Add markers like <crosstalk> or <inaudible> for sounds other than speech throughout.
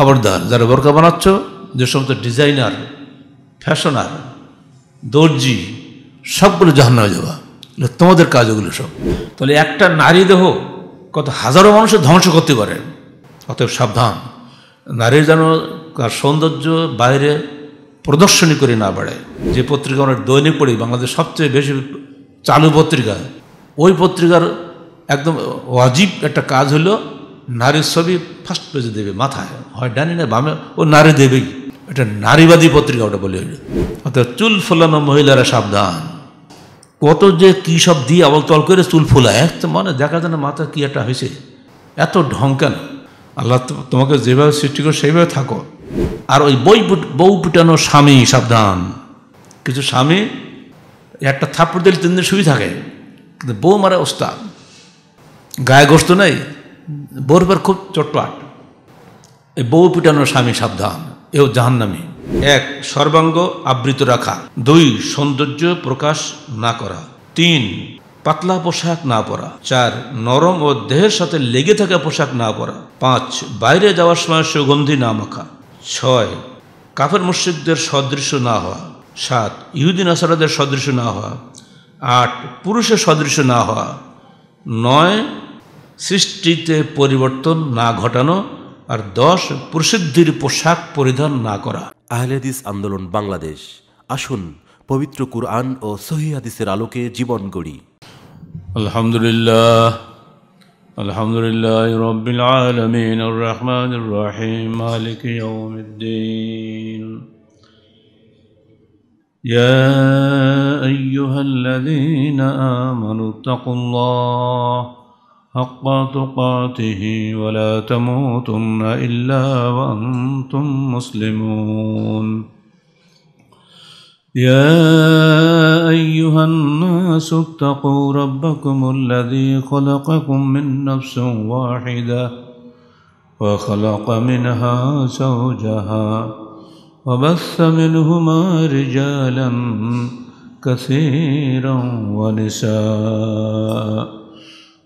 খবরদার, যারা বোরকা বানাচ্ছ, যে সমস্ত ডিজাইনার, ফ্যাশনার, দর্জি, সবগুলো জাহান্নামে যাওয়া তোমাদের কাজ, ওগুলো সব। তাহলে একটা নারী দেহ কত হাজারো মানুষের ধ্বংস করতে পারে। অতএব সাবধান। নারীর যেন তার সৌন্দর্য বাইরে প্রদর্শনী করে না বাড়ায় যে পত্রিকা আমরা দৈনিক পড়ি বাংলাদেশ সবচেয়ে বেশি চালু পত্রিকা, ওই পত্রিকার একদম অজীব একটা কাজ হলো নারীর ছবি ফার্স্ট পেজে দেবে, মাথায়। হয় ডানি না বামে, ও নারী দেবেই এটা নারীবাদী পত্রিকা ওটা বলে অর্থাৎ চুল ফোলানো মহিলারা সাবধান। কত যে কী সব দিয়ে আবল তল করে চুল ফোলায় এক তো মনে দেখা যায় না মাথা কী একটা হয়েছে। এত ঢং কেন? আল্লাহ তোমাকে যেভাবে সৃষ্টি করে, সেইভাবে থাকো। আর ওই বই বউ পিটানো স্বামী সাবধান। কিছু স্বামী, একটা থাপ্পড় দিলে তিন দিন শুয়ে থাকে। কিন্তু বউ মারা ওস্তাদ। গায়ে গোস্ত নেই। বউর পর খুব চট্টআট এই বউ পিটানোর স্বামী সাবধান, এও জাহান্নামী। এক, সর্বাঙ্গ আবৃত রাখা। দুই, সৌন্দর্য প্রকাশ না করা। তিন, পাতলা পোশাক না পরা। চার, নরম ও দেহের সাথে লেগে থাকা পোশাক না পরা। পাঁচ, বাইরে যাওয়ার সময় সুগন্ধি না মাখা। ছয়, কাফের মুশ্রিকদের সদৃশ্য না হওয়া। সাত ইহুদিন আসারাদের সদৃশ্য না হওয়া। আট, পুরুষের সদৃশ্য না হওয়া। নয় সৃষ্টিতে পরিবর্তন না ঘটানো আর দশ প্রসিদ্ধির পোশাক পরিধান না করা আহলেদিস আন্দোলন বাংলাদেশ আসুন পবিত্র কুরআন ও সহি হাদিসের আলোকে জীবন গড়ি আলহামদুলিল্লাহ আলহামদুলিল্লাহ রব্বিল আলামিন আর রহমানির রহিম মালিক ইয়াউমিদ্দিন يا أيها الذين آمنوا اتقوا الله حق تقاته ولا تموتن إلا وأنتم مسلمون. يا أيها الناس اتقوا ربكم الذي خلقكم من نفس واحدة وخلق منها زوجها وبث منهما رجالا كثيرا ونساء.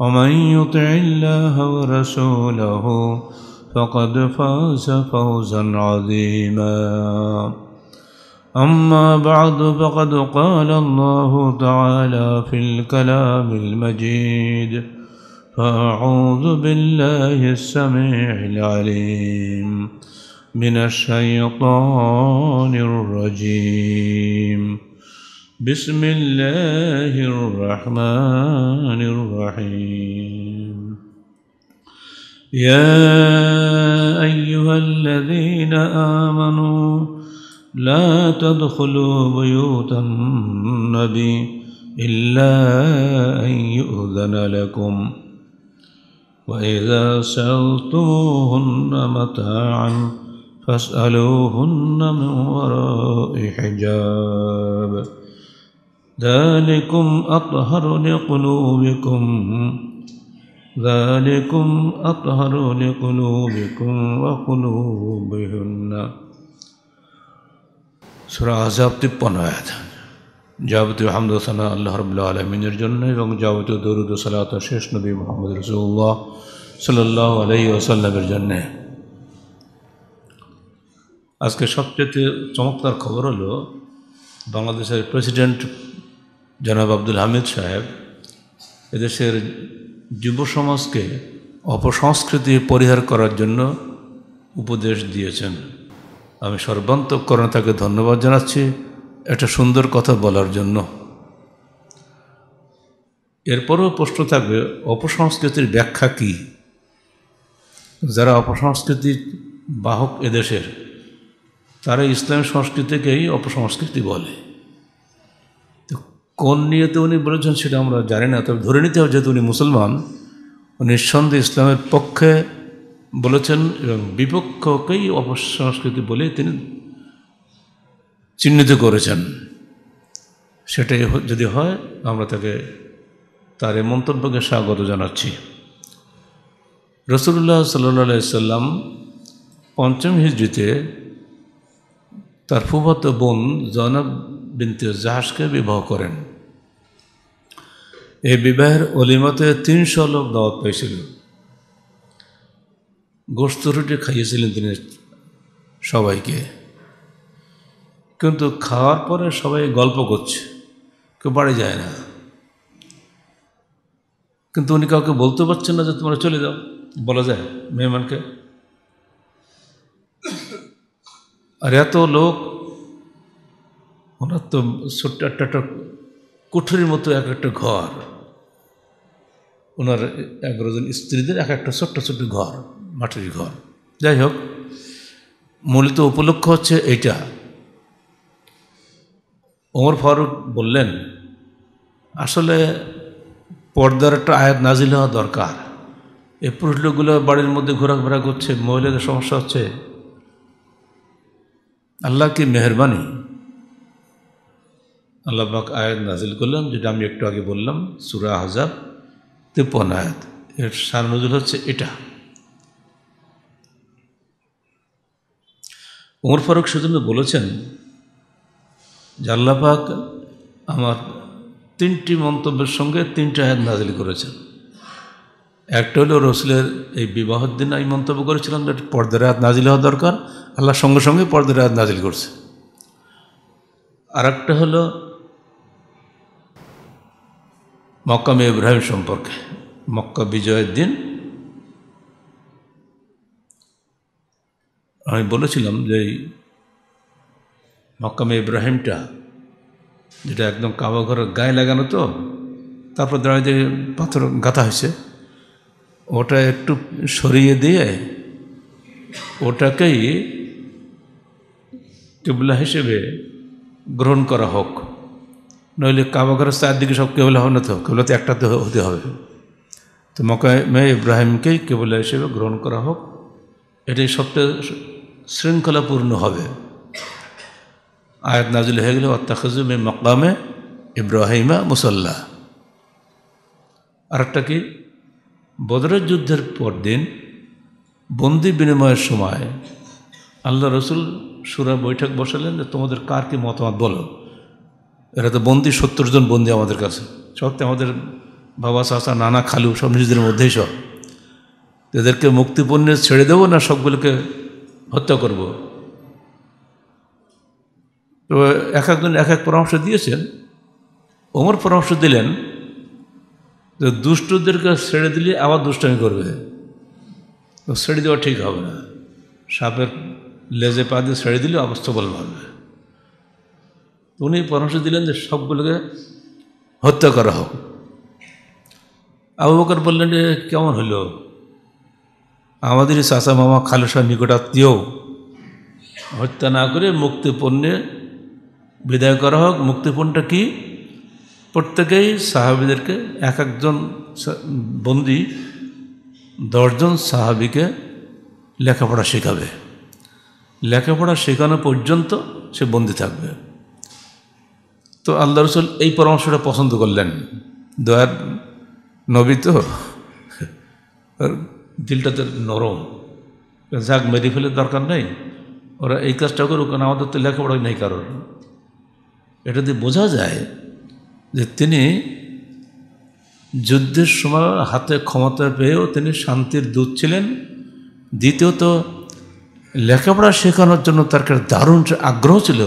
ومن يطع الله ورسوله فقد فاز فوزا عظيما. أما بعد فقد قال الله تعالى في الكلام المجيد فأعوذ بالله السميع العليم من الشيطان الرجيم. بسم الله الرحمن الرحيم. يا أيها الذين آمنوا لا تدخلوا بيوت النبي إلا أن يؤذن لكم. وإذا سألتموهن متاعا فاسألوهن من وراء حجاب. ذلكم أطهر لقلوبكم ذلكم أطهر لقلوبكم وقلوبهن সুরা আজাব তিপ্পান্ন আয়াত যাবতীয় হামদোসানা আল্লাহ রবুল্লা আলমিনের জন্য এবং যাবতীয় দরুদ সালাত শেষ নবী মোহাম্মদ রসুল্লাহ সাল্লাহ আলহি ওসাল্লামের জন্যে আজকে সবচেয়ে চমৎকার খবর হলো বাংলাদেশের প্রেসিডেন্ট জনাব আব্দুল হামিদ সাহেব, এদেশের যুব সমাজকে অপসংস্কৃতি পরিহার করার জন্য উপদেশ দিয়েছেন। আমি সর্বান্তকরণে তাকে ধন্যবাদ জানাচ্ছি একটা সুন্দর কথা বলার জন্য। এরপরও প্রশ্ন থাকবে, অপসংস্কৃতির ব্যাখ্যা কি? যারা অপসংস্কৃতির বাহক এদেশের, তারা ইসলাম সংস্কৃতিকেই অপসংস্কৃতি বলে। কোন নিয়েতে উনি বলেছেন সেটা আমরা জানি না, তবে ধরে নিতে হবে যেহেতু উনি মুসলমান নিঃসন্দেহে ইসলামের পক্ষে বলেছেন এবং বিপক্ষকেই অপসংস্কৃতি বলে তিনি চিহ্নিত করেছেন। সেটাই যদি হয়, আমরা তাকে তার এই মন্তব্যকে স্বাগত জানাচ্ছি। রসুল্লাহ সাল্লাহ সাল্লাম পঞ্চম হিজড়িতে তার ফুফত বোন জনব বিনতে জাহাজকে বিবাহ করেন। এই বিবাহের অলিমতে তিনশো লোক দাওয়াত পাইছিল। গোস্ত রুটি খাইয়েছিলেন তিনি সবাইকে। কিন্তু খাওয়ার পরে সবাই গল্প করছে, কেউ বাড়ি যায় না। কিন্তু উনি কাউকে বলতে পারছেন না যে তোমরা চলে যাও। বলা যায় মেহমানকে। আর এত লোক, ওনার তো ছোট্ট একটা কুঠুরির মতো এক একটা ঘর। ওনার এগারো জন স্ত্রীদের এক একটা ছোট্ট ছোট্ট ঘর, মাটির ঘর। যাই হোক, মূলত উপলক্ষ হচ্ছে এইটা। ওমর ফারুক বললেন, আসলে পর্দার একটা আয়াত নাজিল হওয়া দরকার। এই পুরুষ লোকগুলো বাড়ির মধ্যে ঘোরাফেরা করছে, মহিলাদের সমস্যা হচ্ছে, আল্লাহ কি মেহরবানি? আল্লাহ পাক আয়াত নাজিল করলাম যেটা আমি একটু আগে বললাম, সুরা হাজাব তিপ্পন আয়াত। এর সার নজুল হচ্ছে এটা। ওমর ফারুক সেজন্য বলেছেন যে আল্লাহ পাক আমার তিনটি মন্তব্যের সঙ্গে তিনটি আয়াত নাজিল করেছেন। একটা হলো রসুলের এই বিবাহের দিন আমি মন্তব্য করেছিলাম যে পর্দার আয়াত নাজিল হওয়া দরকার, আল্লাহ সঙ্গে সঙ্গে পর্দার আয়াত নাজিল করছে। আর একটা হলো মক্কামে ইব্রাহিম সম্পর্কে, মক্কা বিজয়ের দিন। আমি বলেছিলাম যে এই মক্কামে ইব্রাহিমটা, যেটা একদম কাবা ঘরের গায়ে লাগানো তো, তারপর দাঁড়িয়ে যে পাথর গাঁথা হয়েছে, ওটা একটু সরিয়ে দিয়ে ওটাকেই কেবলা হিসেবে গ্রহণ করা হোক। নইলে কাবাঘরের চারদিকে সব কেবলা হবে। না তো কেবলা তো একটাতে হতে হবে। তো মকায় মেয়ে ইব্রাহিমকেই কেবলা হিসেবে গ্রহণ করা হোক। এটাই সবচেয়ে শৃঙ্খলাপূর্ণ হবে। আয়াত নাজিল হয়ে গেলে অত্যাখাজু মে মকামে ইব্রাহিমা মুসল্লা। আরেকটা কি? বদরের যুদ্ধের পর দিন বন্দি বিনিময়ের সময় আল্লাহ রসুল সুরা বৈঠক বসালেন যে তোমাদের কার কি মতামত বলো। এরা তো বন্দি, সত্তর জন বন্দি আমাদের কাছে। সব আমাদের বাবা, চাচা, নানা, খালু, সব নিজেদের মধ্যেই সব। এদেরকে মুক্তিপণ্যে ছেড়ে দেবো না, সবগুলোকে হত্যা করব? তো এক একজন এক এক পরামর্শ দিয়েছেন। ওমর পরামর্শ দিলেন যে দুষ্টদেরকে ছেড়ে দিলে আবার দুষ্টামি করবে। ছেড়ে দেওয়া ঠিক হবে না। সাপের লেজে পা দিয়ে ছেড়ে দিলে অবস্থা বল উনি পরামর্শ দিলেন যে সবগুলোকে হত্যা করা হোক। আবু বকর বললেন যে, কেমন হলো? আমাদেরই চাচা মামা খালুসার নিকটাত্মীয় হত্যা না করে মুক্তিপণ্যে বিদায় করা হোক। মুক্তিপণটা কি? প্রত্যেকেই সাহাবিদেরকে, এক একজন বন্দি, দশজন সাহাবিকে লেখাপড়া শেখাবে। লেখাপড়া শেখানো পর্যন্ত সে বন্দি থাকবে। তো আল্লাহ রসুল এই পরামর্শটা পছন্দ করলেন। দয়ার নবী তো দিলটা তো নরম। যাক, মেরে ফেলে দরকার নেই। ওরা এই কাজটা করুক, কারণ আমাদের তো লেখাপড়াই নেই কারোর। এটা দিয়ে বোঝা যায় যে তিনি যুদ্ধের সময় হাতে ক্ষমতা পেয়েও তিনি শান্তির দূত ছিলেন। দ্বিতীয়ত, লেখাপড়া শেখানোর জন্য তার দারুণ আগ্রহ ছিল।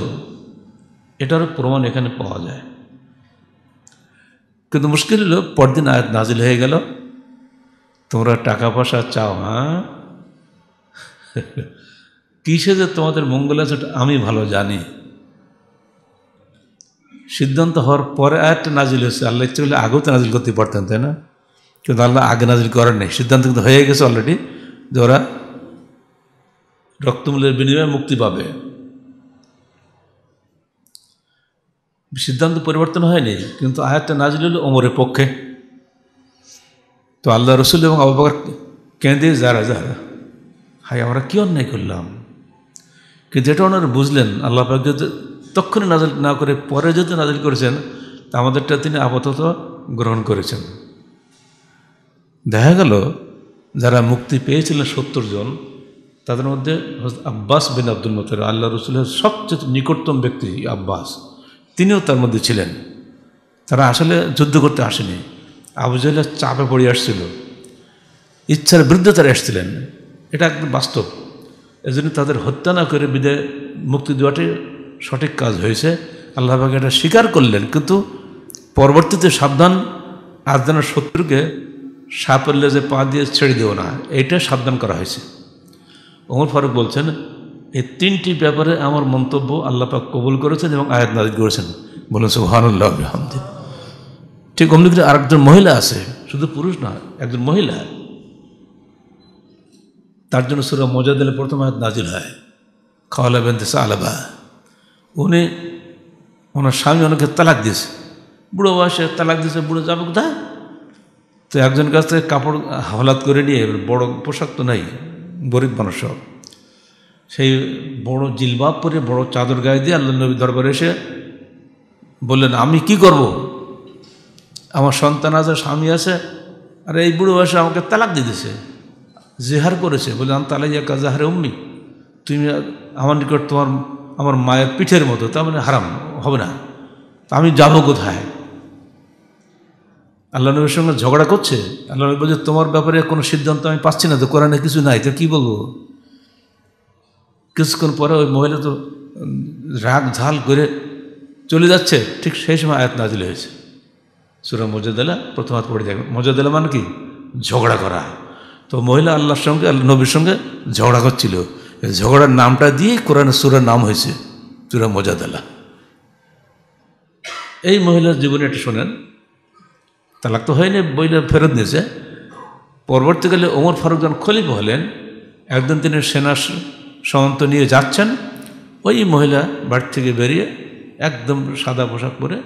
এটারও প্রমাণ এখানে পাওয়া যায়। কিন্তু মুশকিল হলো, পরদিন আয়াত নাজিল হয়ে গেল। তোমরা টাকা পয়সা চাও হ্যাঁ? কিসে যে তোমাদের মঙ্গল আছে আমি ভালো জানি। সিদ্ধান্ত হওয়ার পরে আয়াতটা নাজিল হয়েছে। আল্লাহ ইচ্ছে করলে আগেও তো নাজিল করতে পারতেন, তাই না? কিন্তু আল্লাহ আগে নাজিল করার নেই। সিদ্ধান্ত কিন্তু হয়ে গেছে অলরেডি যে ওরা রক্তমূল্যের বিনিময়ে মুক্তি পাবে। সিদ্ধান্ত পরিবর্তন হয়নি, কিন্তু আয়াতটা নাজিল হলো ওমরের পক্ষে। তো আল্লাহ রসুল এবং আবু বকর কেঁদে যারা যারা হাই আমরা কী অন্যায় করলাম? কিন্তু এটা ওনারা বুঝলেন, আল্লাহ পাক যদি তক্ষণে নাজল না করে, পরে যদি নাজিল করেছেন, তা আমাদেরটা তিনি আপাতত গ্রহণ করেছেন। দেখা গেল, যারা মুক্তি পেয়েছিলেন সত্তর জন, তাদের মধ্যে আব্বাস বিন আব্দুল মতর আল্লাহ রসুলের সবচেয়ে নিকটতম ব্যক্তি আব্বাস। তিনিও তার মধ্যে ছিলেন। তারা আসলে যুদ্ধ করতে আসেনি। আবু জাহেলের চাপে পড়ে আসছিল। ইচ্ছার বিরুদ্ধে তারা এসেছিলেন। এটা একদম বাস্তব। এজন্য তাদের হত্যা না করে বিদে মুক্তি দেওয়াটি সঠিক কাজ হয়েছে। আল্লাহ পাক এটা স্বীকার করলেন, কিন্তু পরবর্তীতে সাবধান। আর যেন শত্রুকে সাপের যে পা দিয়ে ছেড়ে দেও না এইটা সাবধান করা হয়েছে। ওমর ফারুক বলছেন এই তিনটি ব্যাপারে আমার মন্তব্য আল্লাহ পাক কবুল করেছেন এবং আয়াত নাজির করেছেন। বলেন সুহানুল্লাহ ঠিক অমনি করে আরেকজন মহিলা আছে, শুধু পুরুষ না, একজন মহিলা। তার জন্য সুরা মজাদিলে প্রথম আয়াত নাজিল হয়। খাওয়ালা বেনতে আলাবা উনি ওনার স্বামী ওনাকে তালাক দিয়েছে। বুড়ো বয়সে তালাক দিয়েছে, বুড়ো যাবে কোথায়? তো একজন কাছ থেকে কাপড় হলাত করে নিয়ে বড় পোশাক তো নাই, গরিব মানুষ সব। সেই বড় জিলবাব পরে বড় চাদর গায়ে দিয়ে আল্লাহ নবী দরবারে এসে বললেন, আমি কি করব? আমার সন্তান আছে, স্বামী আছে, আর এই বুড়ো বয়সে আমাকে তালাক দিতেছে জেহার করেছে। বলে আমি তালাইয়া কাজাহারে উম্মি, তুমি আমার নিকট তোমার, আমার মায়ের পিঠের মতো, তার মানে হারাম, হবে না। তা আমি যাব কোথায়? আল্লাহ নবীর সঙ্গে ঝগড়া করছে। আল্লাহ নবী বলছে, তোমার ব্যাপারে কোনো সিদ্ধান্ত আমি পাচ্ছি না, তো কোরআনে কিছু নাই, তো কী বলব? কিছুক্ষণ পরে ওই মহিলা তো রাগ ঝাল করে চলে যাচ্ছে। ঠিক সেই সময় আয়াত নাজিল হয়েছে। সুরা মজাদালা প্রথম হাত পড়ে দেখবেন। মজাদালা মানে কি? ঝগড়া করা। তো মহিলা আল্লাহর সঙ্গে আল্লাহ নবীর সঙ্গে ঝগড়া করছিল। ঝগড়ার নামটা দিয়ে কোরআনের সুরার নাম হয়েছে সুরা মজাদালা এই মহিলার জীবনে এটা শোনেন। তালাক তো হয়নি বইলে ফেরত নিয়েছে। পরবর্তীকালে ওমর ফারুক যখন খলিফ হলেন, একদিন তিনি সেনা সমান্ত নিয়ে যাচ্ছেন। ওই মহিলা বাড়ি থেকে বেরিয়ে একদম সাদা পোশাক পরে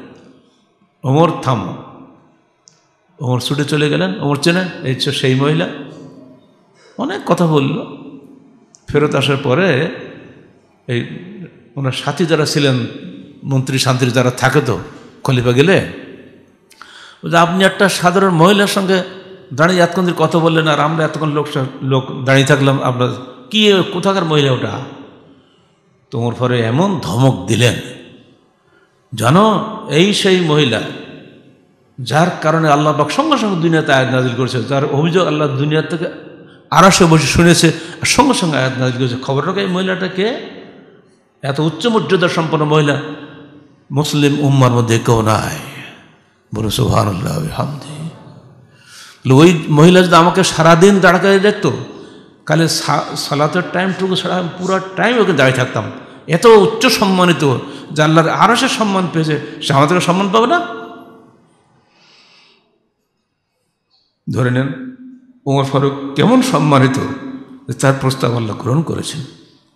ওমর থাম। ওমর ছুটে চলে গেলেন। ওমর চেনে, এই সেই মহিলা। অনেক কথা বলল। ফেরত আসার পরে এই ওনার সাথী যারা ছিলেন, মন্ত্রী শান্তির যারা থাকে তো, খলিফা গেলে যে আপনি একটা সাধারণ মহিলার সঙ্গে দাঁড়িয়ে এতক্ষণ কথা বললেন আর আমরা এতক্ষণ লোক লোক দাঁড়িয়ে থাকলাম আপনার কি, কোথাকার মহিলা ওটা? তোমার পরে এমন ধমক দিলেন। জানো, এই সেই মহিলা, যার কারণে আল্লাহ পাক সঙ্গে সঙ্গে দুনিয়াতে আয়াত নাজিল করেছে, যার অভিযোগ আল্লাহ দুনিয়া থেকে আড়াশে বসে শুনেছে, আর সঙ্গে সঙ্গে আয়াত নাজিল করেছে। খবর রাখে, এই মহিলাটাকে এত উচ্চ মর্যাদা সম্পন্ন মহিলা। মুসলিম উম্মার মধ্যে কেউ নাই। বলো সুহানুল্লাহ হামদি ওই মহিলা যদি আমাকে সারাদিন দাঁড়াকায় দেখতো কালে সালাতের টাইমটুকু ছাড়া আমি পুরো টাইম ওকে দাঁড়িয়ে থাকতাম। এত উচ্চ সম্মানিত যে আল্লাহর আরও সে সম্মান পেয়েছে, সে আমাদেরকে সম্মান পাবে না? ধরে নেন ওমর ফারুক কেমন সম্মানিত তার প্রস্তাব আল্লাহ গ্রহণ করেছেন।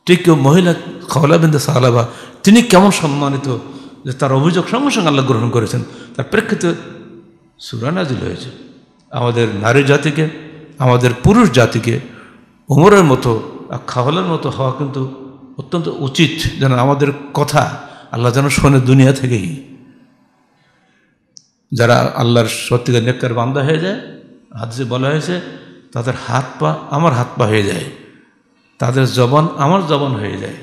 ঠিক কেউ মহিলা খওলাবিন্দু সাহালাবা তিনি কেমন সম্মানিত যে তার অভিযোগ সঙ্গে সঙ্গে আল্লাহ গ্রহণ করেছেন। তার প্রেক্ষিতে সুরানাজিল হয়েছে। আমাদের নারী জাতিকে, আমাদের পুরুষ জাতিকে ওমরের মতো খাওয়ালের মতো হওয়া কিন্তু অত্যন্ত উচিত যেন আমাদের কথা আল্লাহ যেন শোনে দুনিয়া থেকেই। যারা আল্লাহর সত্যিকার নেককার বান্দা হয়ে যায়, হাদিসে বলা হয়েছে, তাদের হাত পা আমার হাত পা হয়ে যায়, তাদের জবান আমার জবান হয়ে যায়,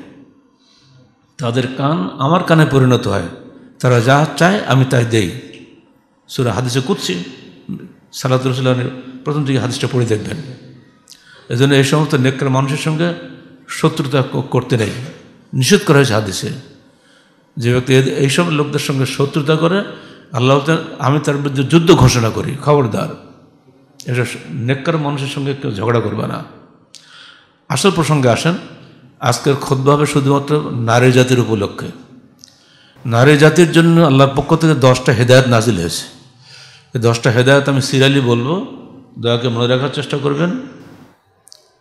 তাদের কান আমার কানে পরিণত হয়, তারা যা চায় আমি তাই দেই। সুরা হাদিসে করছি সালাতুল্লাহের প্রথম থেকে হাদিসটা পড়ে দেখবেন। এই জন্য এই সমস্ত নেককার মানুষের সঙ্গে শত্রুতা করতে নেই। নিষেধ করা হয়েছে হাদিসে যে ব্যক্তি এইসব লোকদের সঙ্গে শত্রুতা করে, আল্লাহ আমি তার বিরুদ্ধে যুদ্ধ ঘোষণা করি, খবরদার। এটা নেককার মানুষের সঙ্গে কেউ ঝগড়া করবে না। আসল প্রসঙ্গে আসেন, আজকের খোদ্া হবে শুধুমাত্র নারী জাতির উপলক্ষে। নারী জাতির জন্য আল্লাহর পক্ষ থেকে দশটা হেদায়ত নাজিল হয়েছে। এই দশটা হেদায়ত আমি সিরিয়ালি বলব, দয়াকে মনে রাখার চেষ্টা করবেন।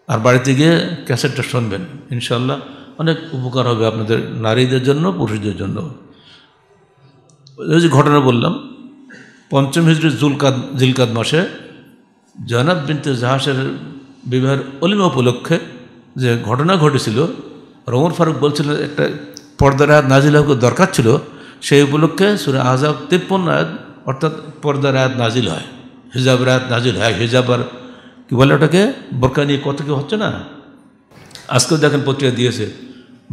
আর বাড়িতে গিয়ে ক্যাসেটটা শুনবেন। ইনশাল্লাহ অনেক উপকার হবে আপনাদের নারীদের জন্য, পুরুষদের জন্য। ওই যে ঘটনা বললাম, পঞ্চম হিজড়ির জুলকাদ, জিলকাদ মাসে জয়নাব বিনতে জাহাসের বিবাহের অলিমা উপলক্ষে যে ঘটনা ঘটেছিল, রমর ফারুক বলছিল একটা পর্দার আয়াত নাজিল হওয়ার দরকার ছিল? সেই উপলক্ষে সুরে আজাব তিপ্পন্ন আয়াত, অর্থাৎ পর্দার আয়াত নাজিল হয়, হিজাবের আয়াত নাজিল হয়, হিজাব আর কী বলে ওটাকে? বোরকা নিয়ে কত কি হচ্ছে না? আজকেও দেখেন পত্রিকা দিয়েছে,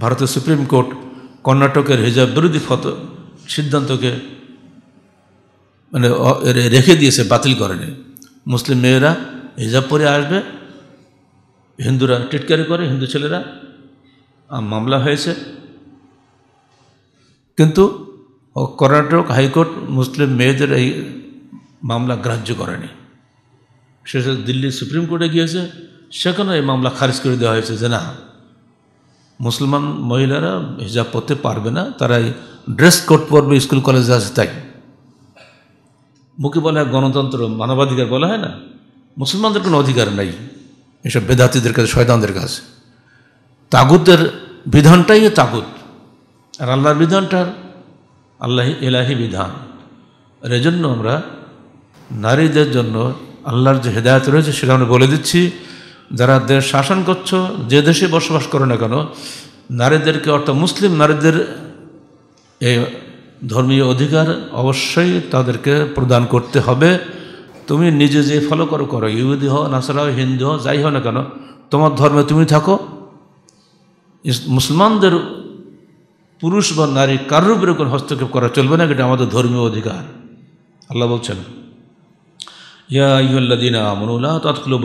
ভারতের সুপ্রিম কোর্ট কর্ণাটকের হিজাব বিরোধী ফত, সিদ্ধান্তকে মানে রেখে দিয়েছে, বাতিল করেনি। মুসলিম মেয়েরা হিজাব পরে আসবে, হিন্দুরা টিটকারি করে, হিন্দু ছেলেরা আর মামলা হয়েছে। কিন্তু কর্ণাটক হাইকোর্ট মুসলিম মেয়েদের এই মামলা গ্রাহ্য করেনি। শেষে দিল্লি সুপ্রিম কোর্টে গিয়েছে সেখানে এই মামলা খারিজ করে দেওয়া হয়েছে যে না, মুসলমান মহিলারা হিজাব পরতে পারবে না তারা এই ড্রেস কোড পরবে, স্কুল কলেজে আছে তাই। মুখে বলা হয় গণতন্ত্র, মানবাধিকার বলা হয় না, মুসলমানদের কোনো অধিকার নাই, এসব বেদাতিদের কাছে, শয়তানদের কাছে। তাগুতের বিধানটাই তাগুত, আর আল্লাহর বিধানটার আল্লাহ এলাহি বিধান। আর এজন্য আমরা নারীদের জন্য আল্লাহর যে হেদায়ত রয়েছে সেটা আমরা বলে দিচ্ছি। যারা দেশ শাসন করছ, যে দেশে বসবাস করো না কেন, নারীদেরকে অর্থাৎ মুসলিম নারীদের এই ধর্মীয় অধিকার অবশ্যই তাদেরকে প্রদান করতে হবে। তুমি নিজে যে ফলো করো করো। ইহুদি হও নাসারা হিন্দু হও, যাই হও না কেন, তোমার ধর্মে তুমি থাকো। মুসলমানদের পুরুষ বা নারী কারোর উপরে কোনো হস্তক্ষেপ করা চলবে না এটা আমাদের ধর্মীয় অধিকার। আল্লাহ বলছেন ইয়া ইহুল্লাদিনা আমনুল্লাহ তৎকুলো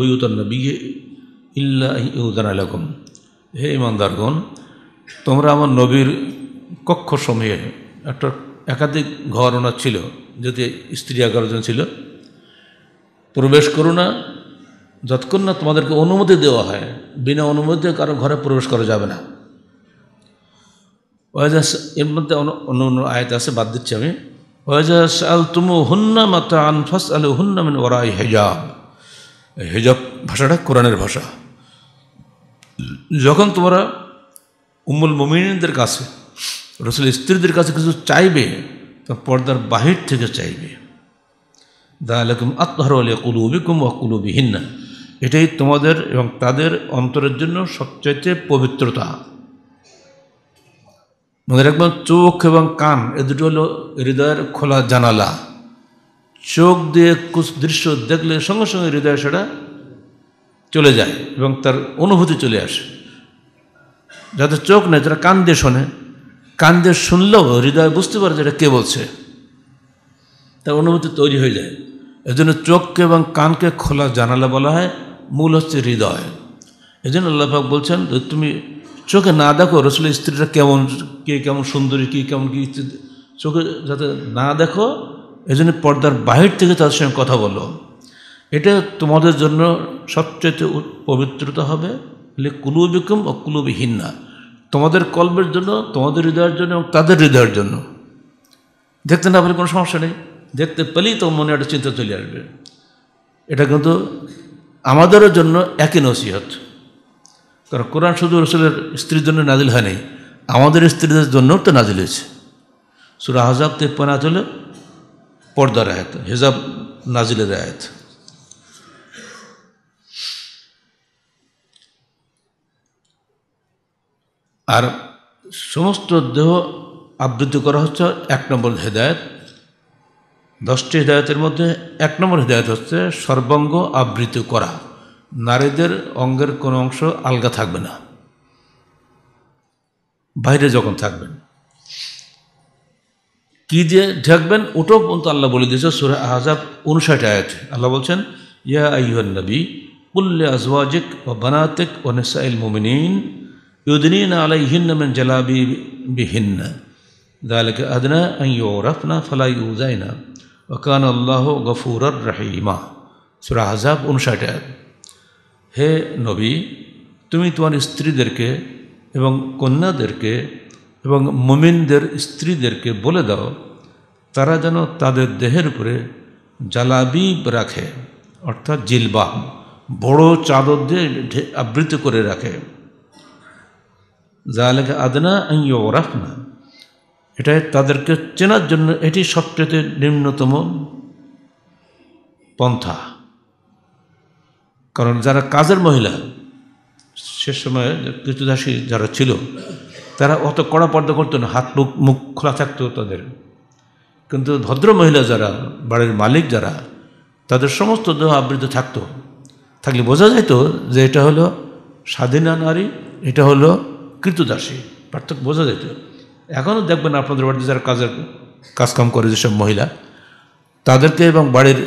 হে ইমানদারগণ তোমরা আমার নবীর কক্ষ সময়ে একটা একাধিক ঘর ওনার ছিল যদি স্ত্রী এগারো জন ছিল। প্রবেশ করো না, যতক্ষণ না তোমাদেরকে অনুমতি দেওয়া হয়, বিনা অনুমতিতে কারও ঘরে প্রবেশ করা যাবে না। এর মধ্যে অন্য- অন্য আয়ত আছে, বাদ দিচ্ছি আমি। হুন্না মাতা আনফাস আল হুন্না মিন ওরাই হেজাব। হেজাব ভাষাটা কোরআনের ভাষা। যখন তোমরা উম্মুল মমিনদের কাছে, রসুল স্ত্রীদের কাছে কিছু চাইবে, তো পর্দার বাহির থেকে চাইবে। দালাকুম আত্মহার আলী কুলুবিকুম ও কুলুবিহীনা এটাই তোমাদের এবং তাদের অন্তরের জন্য সবচাইতে পবিত্রতা। মনে রাখবেন, চোখ এবং কান, এ দুটো হলো হৃদয়ের খোলা জানালা। চোখ দিয়ে কুছ দৃশ্য দেখলে সঙ্গে সঙ্গে হৃদয় সেটা চলে যায় এবং তার অনুভূতি চলে আসে। যাদের চোখ নেই যারা কান দিয়ে শোনে, কান দিয়ে শুনলেও হৃদয় বুঝতে পারে যে এটা কে বলছে। তার অনুভূতি তৈরি হয়ে যায়। এজন্য চোখকে এবং কানকে খোলা জানালা বলা হয়, মূল হচ্ছে হৃদয়। এই জন্য আল্লাহাক বলছেন তুমি চোখে না দেখো রসুলের স্ত্রীটা কেমন, কে কেমন সুন্দরী, কী কেমন কী। চোখে যাতে না দেখো এই জন্য পর্দার বাহির থেকে তাদের সঙ্গে কথা বলো। এটা তোমাদের জন্য সবচেয়ে পবিত্রতা হবে। হলে কুলুবিকুম ও কুলুবিহীন না তোমাদের কল্পের জন্য, তোমাদের হৃদয়ের জন্য এবং তাদের হৃদয়ের জন্য। দেখতে না পেলে কোনো সমস্যা নেই। দেখতে পেলেই তো মনে একটা চিন্তা চলে আসবে। এটা কিন্তু আমাদেরও জন্য একই নসিহত। কারণ কোরআন শুধু রসুলের স্ত্রীর জন্য নাজিল হয়নি, আমাদের স্ত্রীদের জন্যও তো নাজিল হয়েছে। সুরা হাজাব তেপ্পানা চলে পর্দার আয়াত, হেজাব নাজিলের আয়াত। আর সমস্ত দেহ আবৃত্তি করা হচ্ছে এক নম্বর হেদায়ত। দশটি হৃদায়তের মধ্যে এক নম্বর হৃদায়ত হচ্ছে সর্বাঙ্গ আবৃত্তি করা। নারীদের অঙ্গের কোনো অংশ আলগা থাকবে না। বাইরে যখন থাকবেন, কি যে ঢাকবেন ওটাও পর্যন্ত আল্লাহ বলে দিয়েছে, সুরে আহজাব উনষাট আয়াত। আল্লাহ বলছেন, ইয়া আইহান নবী উল্লে আজওয়াজিক ও বানাতেক ও নেসাইল মুমিনিন ইউদিন আলাই হিন্ন মেন জালাবি বিহিন্ন। দালেকে আদনা আই ও রফনা ফলাই উজাইনা কান আল্লাহ গফুর রাহিমা। সুরা আহজাব উনষাট আয়াত। হে নবী, তুমি তোমার স্ত্রীদেরকে এবং কন্যাদেরকে এবং মুমিনদের স্ত্রীদেরকে বলে দাও, তারা যেন তাদের দেহের উপরে জালাবিব রাখে, অর্থাৎ জিলবাহ বড় চাদর দিয়ে আবৃত করে রাখে। জালেকে আদনা ওরাফ না এটাই তাদেরকে চেনার জন্য এটি সবচেয়ে নিম্নতম পন্থা। কারণ যারা কাজের মহিলা, সে সময় কৃতদাসী যারা ছিল, তারা অত কড়া পর্দা করতো না, হাত, মুখ মুখ খোলা থাকতো তাদের। কিন্তু ভদ্র মহিলা যারা, বাড়ির মালিক যারা, তাদের সমস্ত দেহ আবৃত থাকতো। থাকলে বোঝা যেত যে এটা হলো স্বাধীনা নারী, এটা হলো কৃতদাসী। পার্থক্য বোঝা যেত এখনও দেখবেন আপনাদের বাড়িতে যারা কাজের, কাজকাম করে যেসব মহিলা, তাদেরকে এবং বাড়ির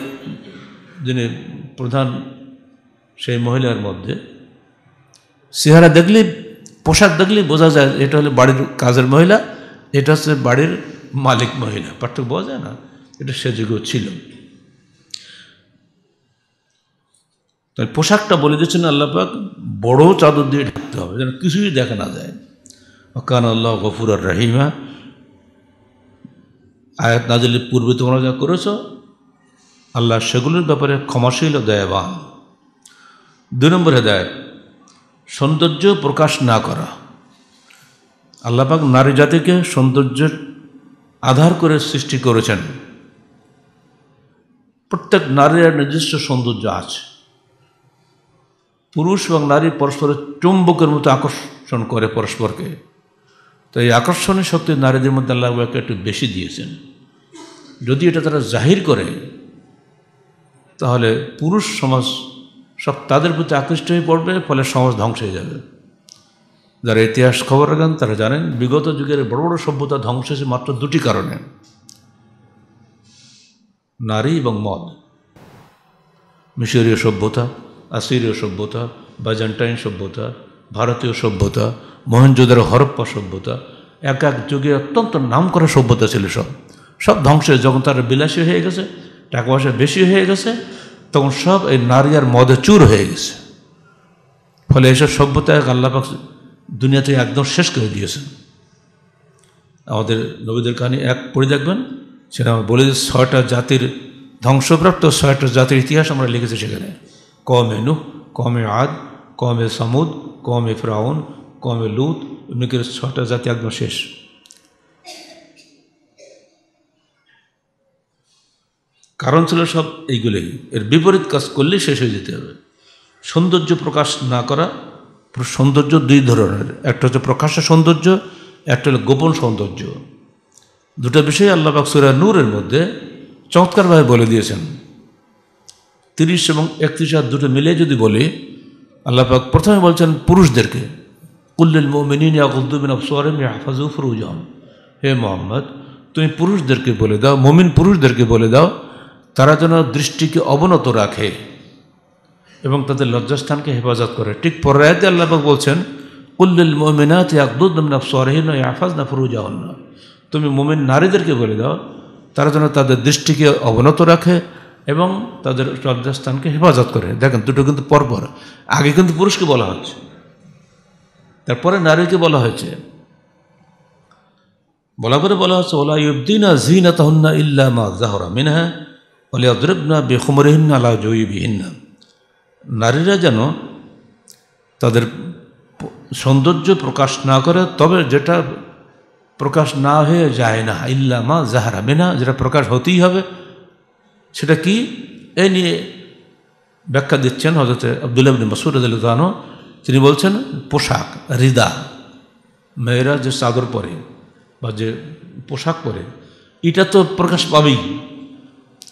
যিনি প্রধান সেই মহিলার মধ্যে। চেহারা দেখলেই পোশাক দেখলেই বোঝা যায় এটা হলো বাড়ির কাজের মহিলা, এটা হচ্ছে বাড়ির মালিক মহিলা। পার্থক্য বোঝা যায় না, এটা সে যুগেও ছিল। তাই পোশাকটা বলে দিচ্ছেন আল্লাপাক বড় চাদর দিয়ে ঢাকতে হবে, যেন কিছুই দেখা না যায়। কান আল্লাহ গফুর আর রাহিমা। আয়াত নাজিলের পূর্বে তোমরা যা করেছ, আল্লাহ সেগুলোর ব্যাপারে ক্ষমাশীল দয়াবান। দুই নম্বর হেদায়ত, সৌন্দর্য প্রকাশ না করা। আল্লাপাক নারী জাতিকে সৌন্দর্যের আধার করে সৃষ্টি করেছেন। প্রত্যেক নারীর নিজস্ব সৌন্দর্য আছে। পুরুষ এবং নারী পরস্পরের চুম্বকের মতো আকর্ষণ করে পরস্পরকে। তো এই আকর্ষণের শক্তি নারীদের মধ্যে আল্লাহকে একটু বেশি দিয়েছেন। যদি এটা তারা জাহির করে, তাহলে পুরুষ সমাজ সব তাদের প্রতি আকৃষ্ট হয়ে পড়বে, ফলে সমাজ ধ্বংস হয়ে যাবে। যারা ইতিহাস খবর রাখেন, তারা জানেন, বিগত যুগের বড় বড় সভ্যতা ধ্বংস হয়েছে মাত্র দুটি কারণে। নারী এবং মদ। মিশরীয় সভ্যতা, আসিরীয় সভ্যতা, বাজান্টাইন সভ্যতা, ভারতীয় সভ্যতা, মহেঞ্জোদার হরপ্পা সভ্যতা, এক এক যুগে অত্যন্ত নাম করা সভ্যতা ছিল সব। সব ধ্বংসে যখন তারা বিলাসী হয়ে গেছে টাকা পয়সা বেশি হয়ে গেছে তখন সব এই নারী আর মদে চুর হয়ে গেছে। ফলে এইসব সভ্যতা আল্লাপাক দুনিয়া থেকে একদম শেষ করে দিয়েছেন। আমাদের নবীদের কাহিনী এক পড়ে দেখবেন, সেটা আমরা বলে যে ছয়টা জাতির ধ্বংসপ্রাপ্ত, ছয়টা জাতির ইতিহাস আমরা লিখেছি সেখানে। কমে নুহ কমে আদ কমে সামুদ কমে ফ্রাউন কমে লুত, এমনি ছটা জাতি একদম শেষ। কারণ ছিল সব এইগুলোই। এর বিপরীত কাজ করলে শেষ হয়ে যেতে হবে। সৌন্দর্য প্রকাশ না করা সৌন্দর্য দুই ধরনের। একটা হচ্ছে প্রকাশ্য সৌন্দর্য, একটা হলো গোপন সৌন্দর্য। দুটো বিষয় আল্লাহ বাকসুরা নূরের মধ্যে চমৎকারভাবে বলে দিয়েছেন। তিরিশ এবং একত্রিশ হাত দুটো মিলে যদি বলি, আল্লাহ পাক প্রথমে বলছেন পুরুষদেরকে কুল্লিল মোমিনিন ইয়াকুদ্দুবিন আফসোয়ারিম হাফাজু ফরুজম হে মোহাম্মদ, তুমি পুরুষদেরকে বলে দাও, মমিন পুরুষদেরকে বলে দাও তারা যেন দৃষ্টিকে অবনত রাখে এবং তাদের লজ্জাস্থানকে হেফাজত করে। ঠিক পর্যায়তে আল্লাপাক বলছেন কুল্লিল মোমিনাত ইয়াকুদ্দিন আফসোয়ারহীন হাফাজ না তুমি মোমিন নারীদেরকে বলে দাও, তারা যেন তাদের দৃষ্টিকে অবনত রাখে এবং তাদের লজ্জাস্থানকে হেফাজত করে। দেখেন, দুটো কিন্তু পরপর। আগে কিন্তু পুরুষকে বলা হচ্ছে, তারপরে নারীকে বলা হয়েছে। বলা করে বলা হচ্ছে ওলা ইউদ্দিনা জিনা তাহন্না ইল্লা মা জাহরা মিনহা। ওলে অদ্রবনা বেখমরহিন্না আলা জয়ীবিহীন্না নারীরা যেন তাদের সৌন্দর্য প্রকাশ না করে, তবে যেটা প্রকাশ না হয়ে যায় না, ইল্লা মা জাহারা মিনা যেটা প্রকাশ হতেই হবে। সেটা কি? এ নিয়ে ব্যাখ্যা দিচ্ছেন হজরত আবদুল্লাহ মসুর আদালতানো তিনি বলছেন, পোশাক, রিদা। মেয়েরা যে চাদর পরে বা যে পোশাক পরে, এটা তো প্রকাশ পাবেই।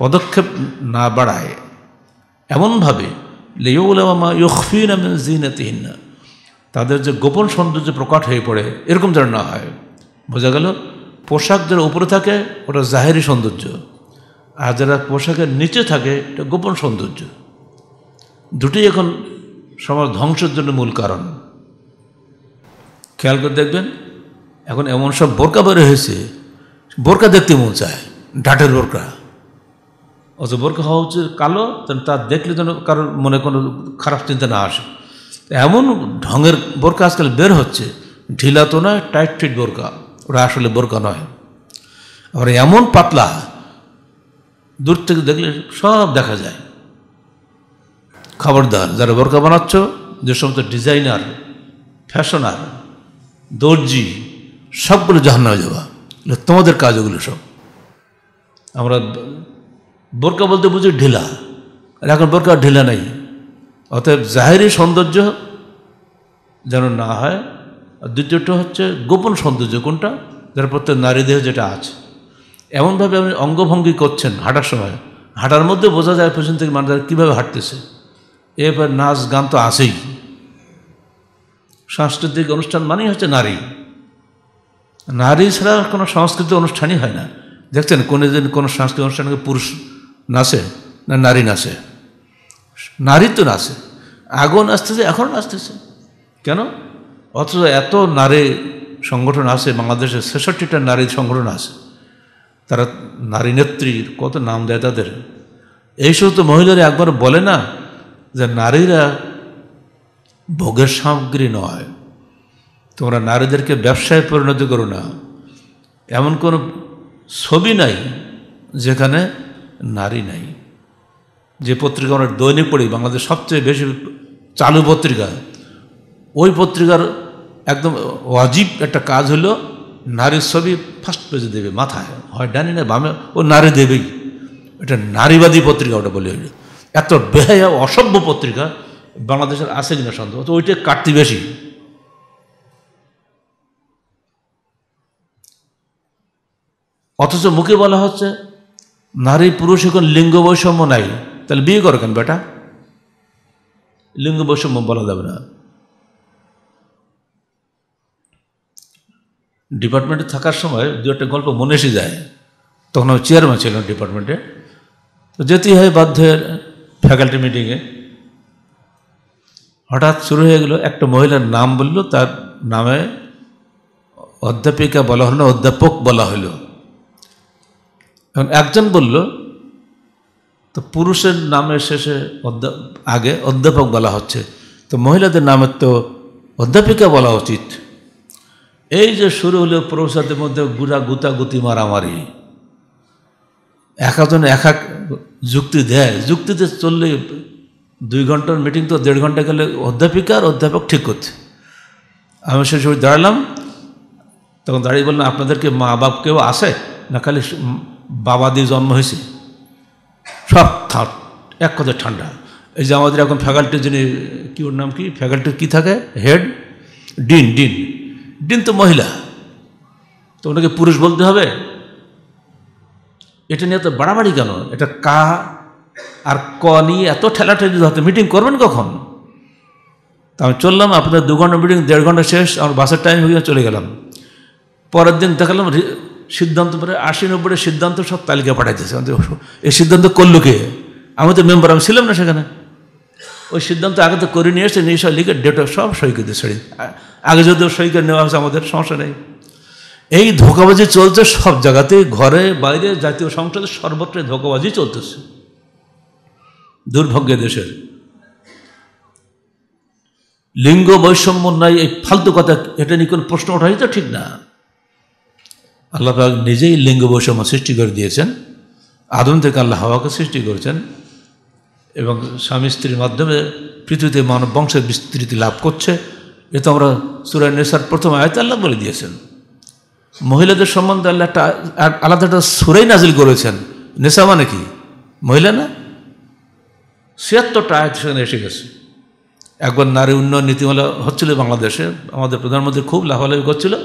পদক্ষেপ না বাড়ায়, এমনভাবে লেউলামা ইউফিন জিনাতিহিন্না তাদের যে গোপন সৌন্দর্য প্রকট হয়ে পড়ে, এরকম যেন না হয়। বোঝা গেল, পোশাক যারা উপরে থাকে, ওটা জাহেরি সৌন্দর্য, আর যারা পোশাকের নিচে থাকে, এটা গোপন সৌন্দর্য। দুটোই এখন সমাজ ধ্বংসের জন্য মূল কারণ। খেয়াল করে দেখবেন, এখন এমন সব বোরকা বের হয়েছে, বোরকা দেখতে মন চায়, ডাটের বোরকা। অথচ বোরকা হওয়া হচ্ছে কালো তার দেখলে যেন কারোর মনে কোনো খারাপ চিন্তা না আসে এমন ঢঙের বোরকা আজকাল বের হচ্ছে ঢিলা তো নয় টাইট ফিট বোরকা ওরা আসলে বোরকা নয় আবার এমন পাতলা দূর থেকে দেখলে সব দেখা যায় খবরদার যারা বোরকা বানাচ্ছ যে সমস্ত ডিজাইনার ফ্যাশনার দর্জি সবগুলো জাহান্নামে যাওয়া তোমাদের কাজ ওগুলো সব আমরা বোরকা বলতে বুঝি ঢিলা। আর এখন বোরকা ঢিলা নেই। অতএব জাহেরি সৌন্দর্য যেন না হয়, আর দ্বিতীয়টা হচ্ছে গোপন সৌন্দর্য কোনটা? যার প্রত্যেক নারী দেহ যেটা আছে। এমনভাবে আপনি অঙ্গভঙ্গি করছেন হাঁটার সময়। হাঁটার মধ্যে বোঝা যায় পেছন থেকে মানুষ কীভাবে হাঁটতেছে। এবার নাচ গান তো আসেই সাংস্কৃতিক অনুষ্ঠান মানেই হচ্ছে নারী। নারী ছাড়া কোনো সাংস্কৃতিক অনুষ্ঠানই হয় না। দেখছেন কোনো দিন কোনো সাংস্কৃতিক অনুষ্ঠানে পুরুষ নাচে না নারী নাচে? নারী তো নাচে। আগেও নাচতেছে, এখনও নাচতেছে। কেন? অথচ এত নারী সংগঠন আছে, বাংলাদেশে ছেষট্টিটা নারী সংগঠন আছে। তারা নারী নেত্রীর কত নাম দেয় তাদের? এই সমস্ত মহিলারা একবার বলে না যে নারীরা ভোগের সামগ্রী নয়। তোমরা নারীদেরকে ব্যবসায় পরিণত করো না। এমন কোনো ছবি নাই যেখানে নারী নাই। যে পত্রিকা আমরা দৈনিক পড়ি বাংলাদেশ সবচেয়ে বেশি চালু পত্রিকা, ওই পত্রিকার একদম অজীব একটা কাজ হলো, নারীর ছবি ফার্স্ট পেজে দেবে মাথায়। হয় ডানি না বামে, ও নারী দেবেই। এটা নারীবাদী পত্রিকা ওটা বলে হইল এত বেহায়া, অসভ্য পত্রিকা বাংলাদেশের আছে কিনা সন্দেহ? তো ওইটা কাটতি বেশি। অথচ মুখে বলা হচ্ছে নারী পুরুষ এখন লিঙ্গ বৈষম্য নাই। তাহলে বিয়ে করো কেন বেটা? লিঙ্গ বৈষম্য বলা যাবে না। ডিপার্টমেন্টে থাকার সময় দু একটা গল্প মনে এসে যায়। তখন আমি চেয়ারম্যান ছিলাম ডিপার্টমেন্টে। তো যেতেই হয় বাধ্য ফ্যাকাল্টি মিটিংয়ে হঠাৎ শুরু হয়ে গেল, একটা মহিলার নাম বলল, তার নামে অধ্যাপিকা বলা হলো অধ্যাপক বলা হলো। এখন একজন বলল, তো পুরুষের নামের শেষে আগে অধ্যাপক বলা হচ্ছে, তো মহিলাদের নামের তো অধ্যাপিকা বলা উচিত। এই যে শুরু হলো প্রফেসরদের মধ্যে গুড়া গুতা গুতি মারামারি। এক একজন এক এক যুক্তি দেয়, যুক্তিতে চললে দুই ঘণ্টার মিটিং তো দেড় ঘণ্টা গেলে অধ্যাপিকা আর অধ্যাপক ঠিক করছে। আমি সে সময় দাঁড়ালাম, তখন দাঁড়িয়ে বললাম আপনাদেরকে মা বাপ কেউ আসে না খালি বাবা দিয়ে জন্ম হয়েছে। সব থাট এক কথা ঠান্ডা। এই যে আমাদের এখন ফ্যাকাল্টি যিনি, কী ওর নাম কি? ফ্যাকাল্টির কী থাকে? হেড? Dean dean. ডিন তো মহিলা। তো ওনাকে পুরুষ বলতে হবে? এটা নিয়ে তো বাড়াবাড়ি কেন? এটা কা আর ক নিয়ে এত ঠেলাঠেলি হতে মিটিং করবেন কখন? তা আমি চললাম, আপনাদের দু ঘণ্টা মিটিং, দেড় ঘণ্টা শেষ, আমার বাসের টাইম হয়ে চলে গেলাম। পরের দিন দেখালাম সিদ্ধান্ত পরে আশি নব্বই সিদ্ধান্ত সব তালিকা পাঠাইতেছে। আমাদের এই সিদ্ধান্ত করল কে? আমি তো মেম্বার, আমি ছিলাম না সেখানে। ওই সিদ্ধান্ত আগে তো করে নিয়ে এসে নিয়ে সব লিখে ডেটা সব সই করে সরি আগে যদিও সই করে নেওয়া হয়েছে, আমাদের সমস্যা নেই। এই ধোকাবাজি চলছে সব জায়গাতে, ঘরে, বাইরে, জাতীয় সংসদে সর্বত্র ধোকাবাজি চলতেছে। দুর্ভাগ্য দেশের। লিঙ্গ বৈষম্য নাই, এই ফালতু কথা, এটা নিয়ে কোনো প্রশ্ন ওঠাই তো ঠিক না। আল্লাহ পাক নিজেই লিঙ্গ বৈষম্য সৃষ্টি করে দিয়েছেন। আদম থেকে আল্লাহ হাওয়াকে সৃষ্টি করেছেন এবং স্বামী স্ত্রীর মাধ্যমে পৃথিবীতে মানব বংশের বিস্তৃতি লাভ করছে। এ তো আমরা সুরায় নেশার প্রথম আয়তে আল্লাহ বলে দিয়েছেন। মহিলাদের সম্বন্ধে আল্লাহ একটা আলাদা একটা সুরাই নাজিল করেছেন। নেশা মানে কি? মহিলা না? ছিয়াত্তরটা আয়াত সেখানে এসে গেছে। একবার নারী উন্নয়ন নীতিমালা হচ্ছিল বাংলাদেশে। আমাদের প্রধানমন্ত্রী খুব লাভালাভি করছিল।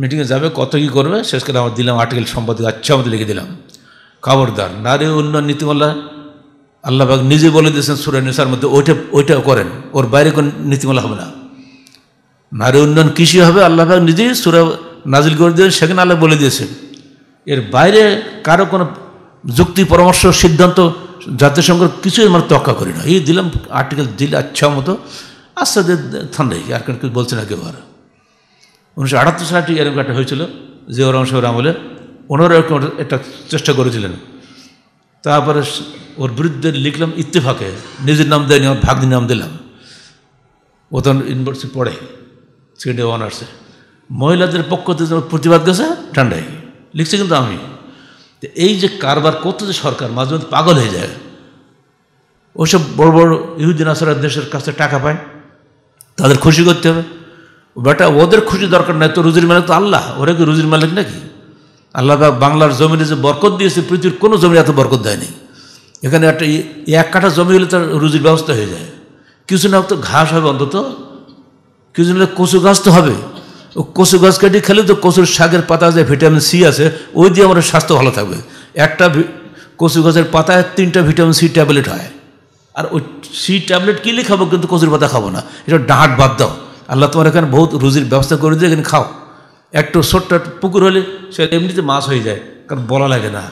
মিটিংয়ে যাবে, কত কী করবে শেষকালে আমার দিলাম আর্টিকেল সম্পাদক আচ্ছা আমাদের লিখে দিলাম। খবরদার, নারী উন্নয়ন নীতিমালা আল্লাহবাগ নিজে বলে দিয়েছেন সুরা নেশার মধ্যে, ওইটা, ওইটাও করেন, ওর বাইরে কোন নীতিমালা হবে না। নারী উন্নয়ন কৃষি হবে আল্লাহবাগ নিজেই সুরা নাজিল করে দিয়েছেন, সেখানে আল্লাহ বলে দিয়েছেন। এর বাইরে কারও কোনো যুক্তি, পরামর্শ, সিদ্ধান্ত, জাতিসংঘের কিছুই আমরা তক্কা করি না। এই দিলাম আর্টিকেল দিলে আচ্ছা মতো আস্তে ঠান্ডাই আর কেন কিছু বলছে না কেউ আর। উনিশশো আটাত্তর সালে ঠিক এরকম একটা হয়েছিল যে ওরম সাহের আমলে ওনারা এরকম একটা চেষ্টা করেছিলেন। তারপরে ওর বিরুদ্ধে লিখলাম ইত্তেফাকে, নিজের নাম দেয়নি, আমার ভাগ্নির নাম দিলাম। ও তখন ইউনিভার্সিটি পড়ে সেকেন্ড ইয়ার অনার্সে মহিলাদের পক্ষ থেকে প্রতিবাদ গেছে, ঠান্ডায়। লিখছে কিন্তু আমি। এই যে কারবার করতে যে সরকার মাঝে মধ্যে পাগল হয়ে যায়, ওইসব বড় বড় ইহুদিন আসার দেশের কাছে টাকা পায়, তাদের খুশি করতে হবে। বেটা, ওদের খুশি দরকার নাই, তো রুজির মালিক তো আল্লাহ। ওরা কি রুজির মালিক নাকি? আল্লাহ বাংলার জমিনে যে বরকত দিয়েছে, পৃথিবীর কোনো জমি এত বরকত দেয়নি। এখানে একটা এক কাঠা জমি হলে তার রুজির ব্যবস্থা হয়ে যায়। কিছু না তো ঘাস হবে অন্তত। কিছু না কচু গাছ তো হবে। ও কচু গাছ কেটে খেলে তো কচুর শাকের পাতা যে ভিটামিন সি আছে, ওই দিয়ে আমাদের স্বাস্থ্য ভালো থাকবে। একটা কচু গাছের পাতায় তিনটা ভিটামিন সি ট্যাবলেট হয়। আর ওই সি ট্যাবলেট কিনলে খাব কিন্তু কচুর পাতা খাব না। এটা ডাঁট বাদ দাও। আল্লাহ তোমার এখানে বহুত রুজির ব্যবস্থা করে দিয়ে এখানে খাও। একটু ছোট্ট পুকুর হলে সে এমনিতে মাছ হয়ে যায়, কারণ বলা লাগে না।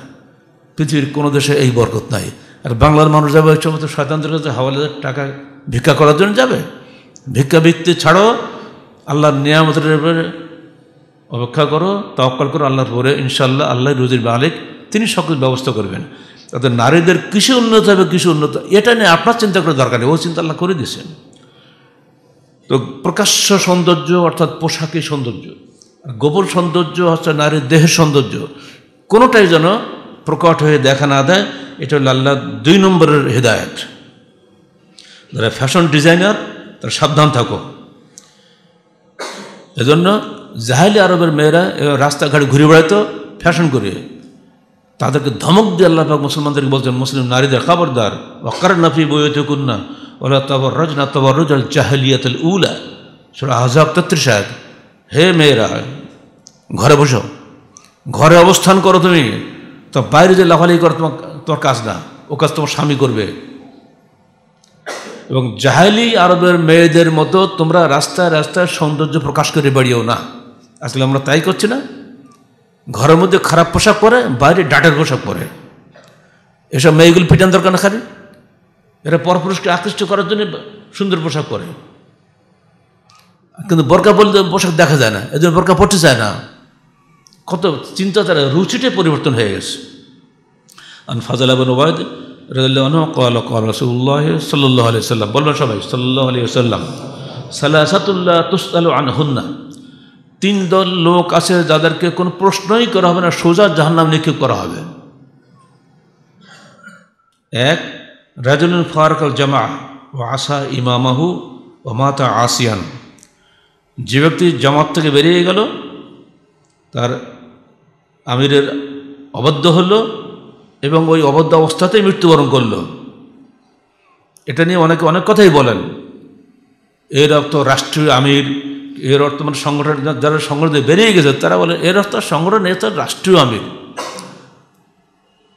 পৃথিবীর কোনো দেশে এই বরকত নাই। আর বাংলার মানুষ যাবে, ওই সমস্ত শয়তানদের কাছে হাওয়ালাদের টাকা ভিক্ষা করার জন্য যাবে? ভিক্ষা বৃত্তি ছাড়ো, আল্লাহর নিয়ামতের অপেক্ষা করো, তওয়াক্কাল করো, আল্লাহর পরে ইনশাল্লাহ আল্লাহ রুজির মালিক, তিনি সকল ব্যবস্থা করবেন। তাদের নারীদের কৃষি উন্নত হবে, কৃষি উন্নত, এটা নিয়ে আপনার চিন্তা করে দরকার নেই, ও চিন্তা আল্লাহ করে দিয়েছেন। তো প্রকাশ্য সৌন্দর্য অর্থাৎ পোশাকি সৌন্দর্য গোপন সৌন্দর্য হচ্ছে নারীর দেহের সৌন্দর্য, কোনোটাই যেন প্রকট হয়ে দেখা না দেয়, এটা হল আল্লাহ দুই নম্বরের হেদায়ত। যারা ফ্যাশন ডিজাইনার তারা সাবধান থাকো। এজন্য জাহালি আরবের মেয়েরা রাস্তাঘাটে ঘুরে বেড়াতো ফ্যাশন করে। তাদেরকে ধমক দিয়ে আল্লাহ মুসলমানদেরকে বলছেন, মুসলিম নারীদের খবরদার ওয়াকার নাফি বইতে কুন্না উলা। হে মেয়েরা, ঘরে বসো। ঘরে অবস্থান করো তুমি। তো বাইরে যে লাফালি করো, তোমার তোমার কাজ না। ও কাজ তোমার স্বামী করবে। এবং জাহালি আরবের মেয়েদের মতো তোমরা রাস্তায় রাস্তায় সৌন্দর্য প্রকাশ করে বেরিয়েও না। আসলে আমরা তাই করছি না। ঘরের মধ্যে খারাপ পোশাক পরে, বাইরে ডাটের পোশাক পরে। এসব মেয়েগুলো পিটান দরকার না খালি? এরা পরপুরুষকে আকৃষ্ট করার জন্য সুন্দর পোশাক পরে। কিন্তু বরকা পরলে পোশাক দেখা যায় না, এজন্য বরকা পড়তে চায় না। কত চিন্তা, তারা রুচিটে পরিবর্তন হয়ে গেছে। আমি ফাজাল আবন ওবায়দ রাজন কল কল রসুল্লাহ সাল্লাহ আলি সাল্লাম, বলবেন সবাই সাল্লাহ আলি সাল্লাম সালাসাতুল্লাহ তুসাল আনহুন্না, তিন দল লোক আছে যাদেরকে কোনো প্রশ্নই করা হবে না, সোজা জাহান্নাম নিক্ষেপ করা হবে। এক রাজুল ফারকাল জামা ও আসা ইমামাহু ও মাতা আসিয়ান। যে ব্যক্তি জামাত থেকে বেরিয়ে গেল, তার আমিরের অবদ্ধ হলো এবং ওই অবদ্ধ অবস্থাতেই মৃত্যুবরণ করল। এটা নিয়ে অনেকে অনেক কথাই বলেন। এর অর্থ রাষ্ট্রীয় আমির, এর অর্থ মানে সংগঠন, যারা সংগঠনে বেরিয়ে গেছে, তারা বলে এর অর্থ সংগঠন, এর রাষ্ট্রীয় আমির।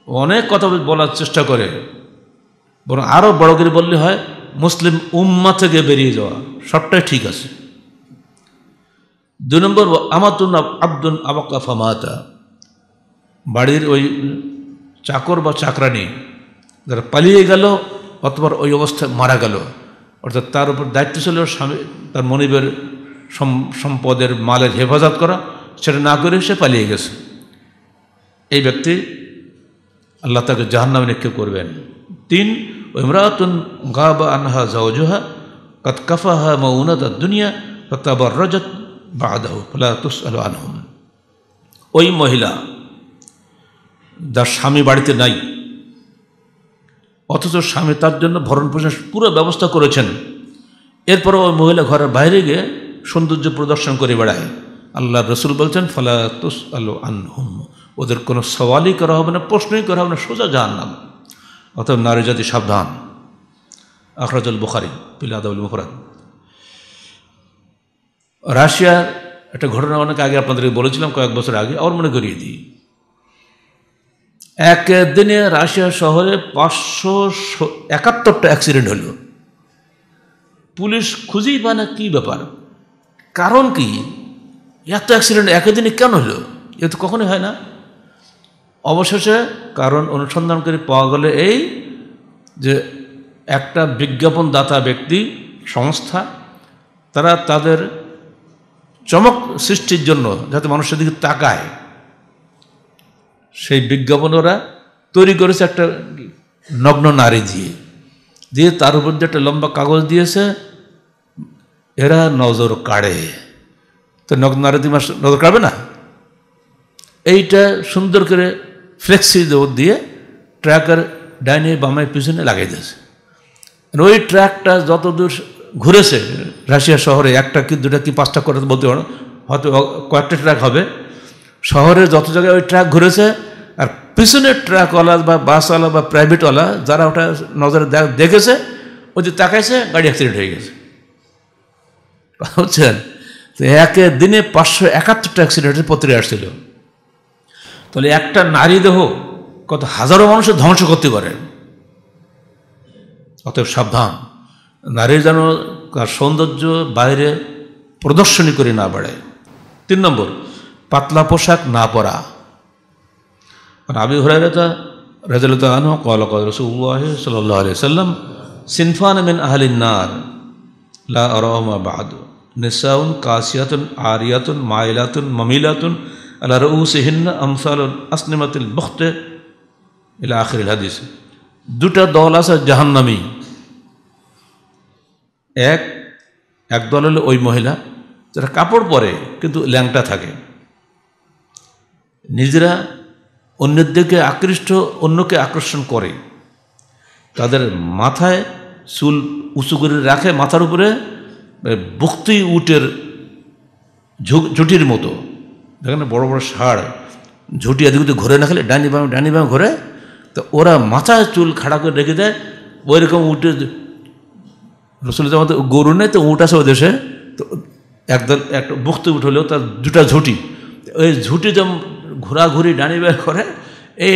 অনেক কথা বলার চেষ্টা করে। বরং আরও বড় করে বললে হয়, মুসলিম উম্মা থেকে বেরিয়ে যাওয়া। সবটাই ঠিক আছে। দুই নম্বর আমাতুন আব্দুল আবাক্কা ফামাতা। বাড়ির ওই চাকর বা চাকরানি যারা পালিয়ে গেল অথবা ওই অবস্থায় মারা গেল, অর্থাৎ তার উপর দায়িত্ব ছিল স্বামী, তার মনিবের সম্পদের মালের হেফাজত করা, সেটা না করে সে পালিয়ে গেছে। এই ব্যক্তি আল্লাহ তাকে জাহান্নামে নিক্ষেপ করবেন। তিন ইমরাতুন গাবা আনহা জাওজুহা কত কাফাহা মৌনত দুনিয়া তত্তাবার রজত বাদাহ আনহুম ওই মহিলা যার স্বামী বাড়িতে নাই, অথচ স্বামী তার জন্য ভরণ পোষণ পুরো ব্যবস্থা করেছেন। এরপরও ওই মহিলা ঘরের বাইরে গিয়ে সৌন্দর্য প্রদর্শন করে বেড়ায়। আল্লাহ রসুল বলছেন, ফলা তুস আলো আনহুম। ওদের কোনো সওয়ালই করা হবে না, প্রশ্নই করা হবে না, সোজা জাহান নাম অতএব নারী জাতি সাবধান। আখরাজুল বুখারি পিলাদুল মুফরাদ। রাশিয়ার একটা ঘটনা অনেক আগে আপনাদেরকে বলেছিলাম কয়েক বছর আগে, আবার মনে করিয়ে দিই। একদিনে রাশিয়া শহরে পাঁচশো একাত্তরটা অ্যাক্সিডেন্ট হলো। পুলিশ খুঁজেই পায় না কী ব্যাপার। কারণ কি? এত অ্যাক্সিডেন্ট একদিনে কেন হলো? এ তো কখনোই হয় না। অবশেষে কারণ অনুসন্ধান করে পাওয়া গেলে এই যে একটা বিজ্ঞাপনদাতা ব্যক্তি, সংস্থা, তারা তাদের চমক সৃষ্টির জন্য যাতে মানুষের দিকে তাকায়, সেই বিজ্ঞাপন ওরা তৈরি করেছে একটা নগ্ন নারী দিয়ে। দিয়ে তার উপর যে একটা লম্বা কাগজ দিয়েছে, এরা নজর কাড়ে। তো নগ- নারী নজর কাড়বে না? এইটা সুন্দর করে ফ্লেক্সি দৌড় দিয়ে ট্র্যাকের ডাইনে বামে পিছনে লাগাই দিয়েছে। ওই ট্র্যাকটা যত দূর ঘুরেছে রাশিয়া শহরে, একটা কি, দুটা কি, পাঁচটা করে বলতে পারো হয়তো কয়েকটা ট্র্যাক হবে। শহরে যত জায়গায় ওই ট্র্যাক ঘুরেছে, আর পিছনের ট্র্যাকওয়ালা বা বাসওয়ালা বা প্রাইভেটওয়ালা যারা ওটা নজরে দেখেছে, ওই যে তাকাইছে, গাড়ি অ্যাক্সিডেন্ট হয়ে গেছে। বুঝছেন? তো একে দিনে পাঁচশো একাত্তরটা অ্যাক্সিডেন্টের পত্রিকা আসছিল। তাহলে একটা নারী দেহ কত হাজারো মানুষের ধ্বংস করতে পারে। অতএব সাবধান। নারী যেন তার সৌন্দর্য বাইরে প্রদর্শনী করে না বাড়ায় তিন নম্বর, পাতলা পোশাক না পরা। মানে আবি হরাইরাতা রাজালতা আনহ কল কল সাল্লাম সিনফান মিন আহলিনার লা আরমা বাদ, নিসাউন কাসিয়াতুন আরিয়াতুন মাইলাতুন মমিলাতুন আলা রউসিহিন্না আমসাল আসনিমাতিল বখতে ইলা আখির হাদিস দুটা দল আছে জাহান্নামি। এক এক দল হলো ওই মহিলা, যারা কাপড় পরে কিন্তু ল্যাংটা থাকে। নিজেরা অন্যের দিকে আকৃষ্ট, অন্যকে আকর্ষণ করে। তাদের মাথায় চুল উঁচু করে রাখে, মাথার উপরে বক্তি উটের ঝুটির মতো। দেখেন বড় বড় ষাঁড়, ঝুঁটি ওদিক ঘুরে না, খেলে ডানি বামে ডানি বামে ঘুরে, তো ওরা মাথায় চুল খাড়া করে রেখে দেয় ওই রকম উঠে রসুল আমাদের গরু নেই, তো উঠ আছে ওই দেশে, তো একদল একটা বক্তি উঠ হলেও তার দুটা ঝুঁটি ওই ঝুঁটি যেমন ঘোরাঘুরি ডানি বের করে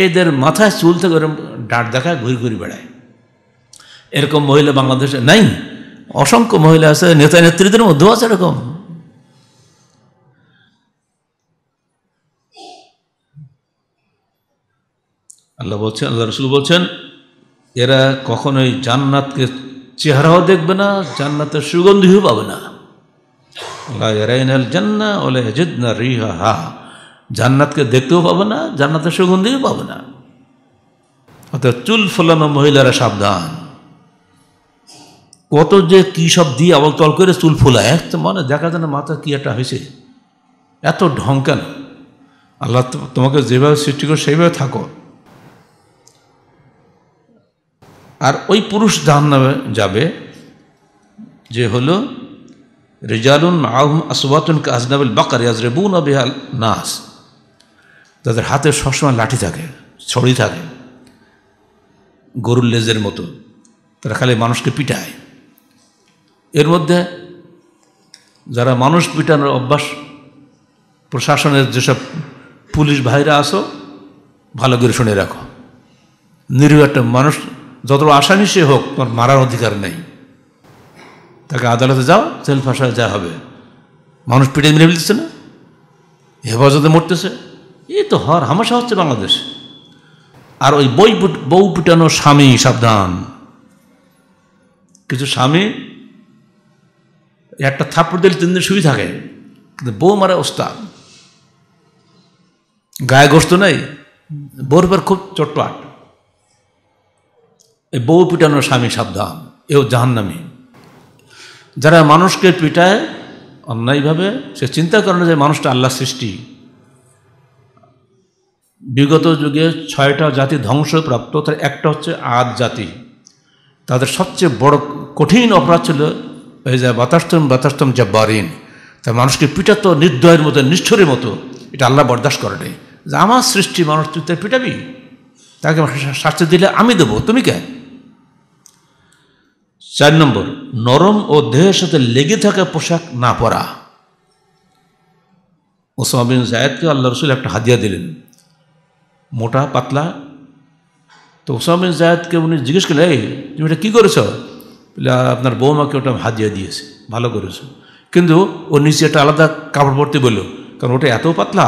এদের মাথায় চুল থেকে ওরকম ডাঁট দেখায় ঘুরি ঘুরি বেড়ায়। এরকম মহিলা বাংলাদেশে নাই, অসংখ্য মহিলা আছে নেতা নেত্রীদের মধ্যেও আছে এরকম। আল্লাহ বলছেন, আল্লাহ রসুল বলছেন, এরা কখনোই জান্নাতকে চেহারাও দেখবে না, জান্নাতের সুগন্ধিও পাবে না। জান্না ওলে হেজিদনা রিহা হা জান্নাতকে দেখতেও পাবে না, জান্নাতের সুগন্ধিও পাবে না। অর্থাৎ চুল ফোলানো মহিলারা সাবধান। কত যে কী সব দিয়ে আবল তল করে চুল ফোলায় এক তো মনে দেখা যায় না মাথা কি একটা হয়েছে। এত ঢং কেন? আল্লাহ তোমাকে যেভাবে সৃষ্টি করো, সেইভাবে থাকো। আর ওই পুরুষ জাহান্নামে যাবে যে হলো রেজালুন আহম আসবাতুন আজনাবুল বাকার ইয়াজরেবুন আবিহাল নাস। তাদের হাতে সবসময় লাঠি থাকে, ছড়ি থাকে, গরুর লেজের মতো। তারা খালি মানুষকে পিটায়। এর মধ্যে যারা মানুষ পিটানোর অভ্যাস, প্রশাসনের যেসব পুলিশ ভাইরা আসো ভালো করে শুনে রাখো। নিরীহ একটা মানুষ যত আসামি সে হোক, তোমার মারার অধিকার নেই। তাকে আদালতে যাও, জেল ফাঁসায় যা হবে। মানুষ পিটে মেরে ফেলতেছে না? হেফাজতে মরতেছে? এই তো হর হামাশা হচ্ছে বাংলাদেশ। আর ওই বই বউ পিটানো স্বামী সাবধান। কিছু স্বামী, একটা থাপ্পড় দিলে তিন দিন শুয়ে থাকে, কিন্তু বউ মারা ওস্তাদ। গায়ে গোস্ত নেই, বউর পর খুব চট্টআট এই বউ পিটানোর স্বামী সাবধান, এও জাহান্নামী। যারা মানুষকে পিটায় অন্যায়ভাবে, সে চিন্তা করে না যে মানুষটা আল্লাহ সৃষ্টি। বিগত যুগে ছয়টা জাতি ধ্বংসপ্রাপ্ত, তার একটা হচ্ছে আদ জাতি। তাদের সবচেয়ে বড় কঠিন অপরাধ ছিল, এই যে বাতাস্তম বাতাস্তম জব্বারিন। তা মানুষকে পিটাতো নির্দয়ের মতো, নিষ্ঠুরের মতো, এটা আল্লাহ বরদাস্ত করে নেই। যে আমার সৃষ্টি মানুষ, তুই পিটাবি? তাকে শাস্তি দিলে আমি দেবো, তুমি কে? চার নম্বর, নরম ও দেহের সাথে লেগে থাকা পোশাক না পরা। ওসামা বিন জায়দকে আল্লাহ রসুল একটা হাদিয়া দিলেন। মোটা, পাতলা। তো ওসামা বিন জায়দকে উনি জিজ্ঞেস করলেন, এই, তুমি এটা কী করেছ? আপনার বৌমাকে ওটা হাদিয়া দিয়েছে, ভালো করেছ। কিন্তু ও নিচে একটা আলাদা কাপড় পরতে বলল, কারণ ওটা এত পাতলা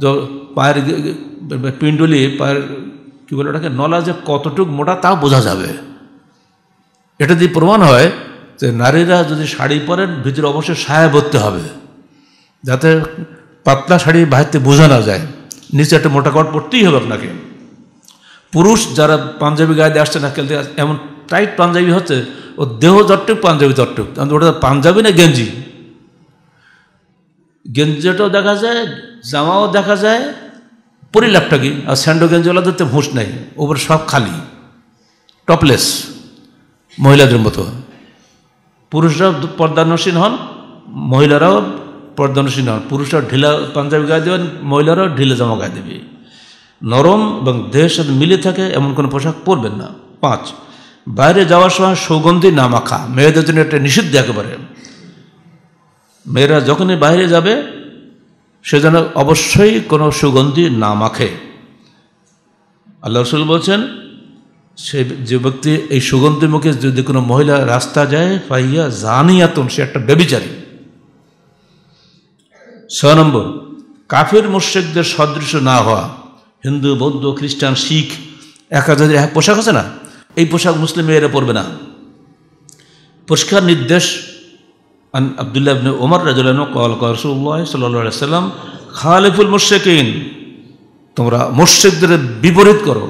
যে পায়ের পিণ্ডলি, পায়ের, কী বলে ওটাকে, নলা যে কতটুক মোটা তাও বোঝা যাবে। এটা যদি প্রমাণ হয় যে নারীরা যদি শাড়ি পরেন, ভিতরে অবশ্যই সায়া পরতে হবে। যাতে পাতলা শাড়ি বাহিরতে বোঝা না যায়। নিচে একটা মোটা কট পরতেই হবে আপনাকে। পুরুষ যারা পাঞ্জাবি গায়ে আসছে না খেলতে এমন টাইট পাঞ্জাবি হচ্ছে, ও দেহ যটটুক পাঞ্জাবি তটটুক ওটা পাঞ্জাবি না গেঞ্জি? গেঞ্জিটাও দেখা যায়, জামাও দেখা যায়, পরিলাপটা কি? আর স্যান্ডো গেঞ্জিওয়ালাদের তো ভুষ নেই, ওপর সব খালি টপলেস মহিলাদের মতো। পুরুষরা পর্দানসীন হন, মহিলারাও পর্দানসীন হন। পুরুষরা ঢিলা পাঞ্জাবি গায়ে দেবেন, মহিলারাও ঢিলা জামা গায়ে দেবে। নরম এবং দেহের সাথে মিলে থাকে এমন কোনো পোশাক পরবেন না। পাঁচ, বাইরে যাওয়ার সময় সুগন্ধি না মাখা। মেয়েদের জন্য একটা নিষিদ্ধ একেবারে। মেয়েরা যখনই বাইরে যাবে, সে যেন অবশ্যই কোনো সুগন্ধি না মাখে। আল্লাহ রসুল বলছেন সে যে ব্যক্তি এই সুগন্ধি মুখে যদি কোনো মহিলা রাস্তা যায় পাইয়া জানিয়াতন সে একটা বেবিচারী ছয় নম্বর, কাফের মুর্শেকদের সদৃশ না হওয়া। হিন্দু, বৌদ্ধ, খ্রিস্টান, শিখ এক হাজার এক পোশাক আছে না? এই পোশাক মুসলিম মেয়েরা পরবে না। পরিষ্কার নির্দেশ আবদুল্লাহ ওমর রাজুল্লাহ কল রসুল্লাহ সাল্লাহ সাল্লাম খালিফুল মুর্শেকিন তোমরা মুর্শেকদের বিপরীত করো।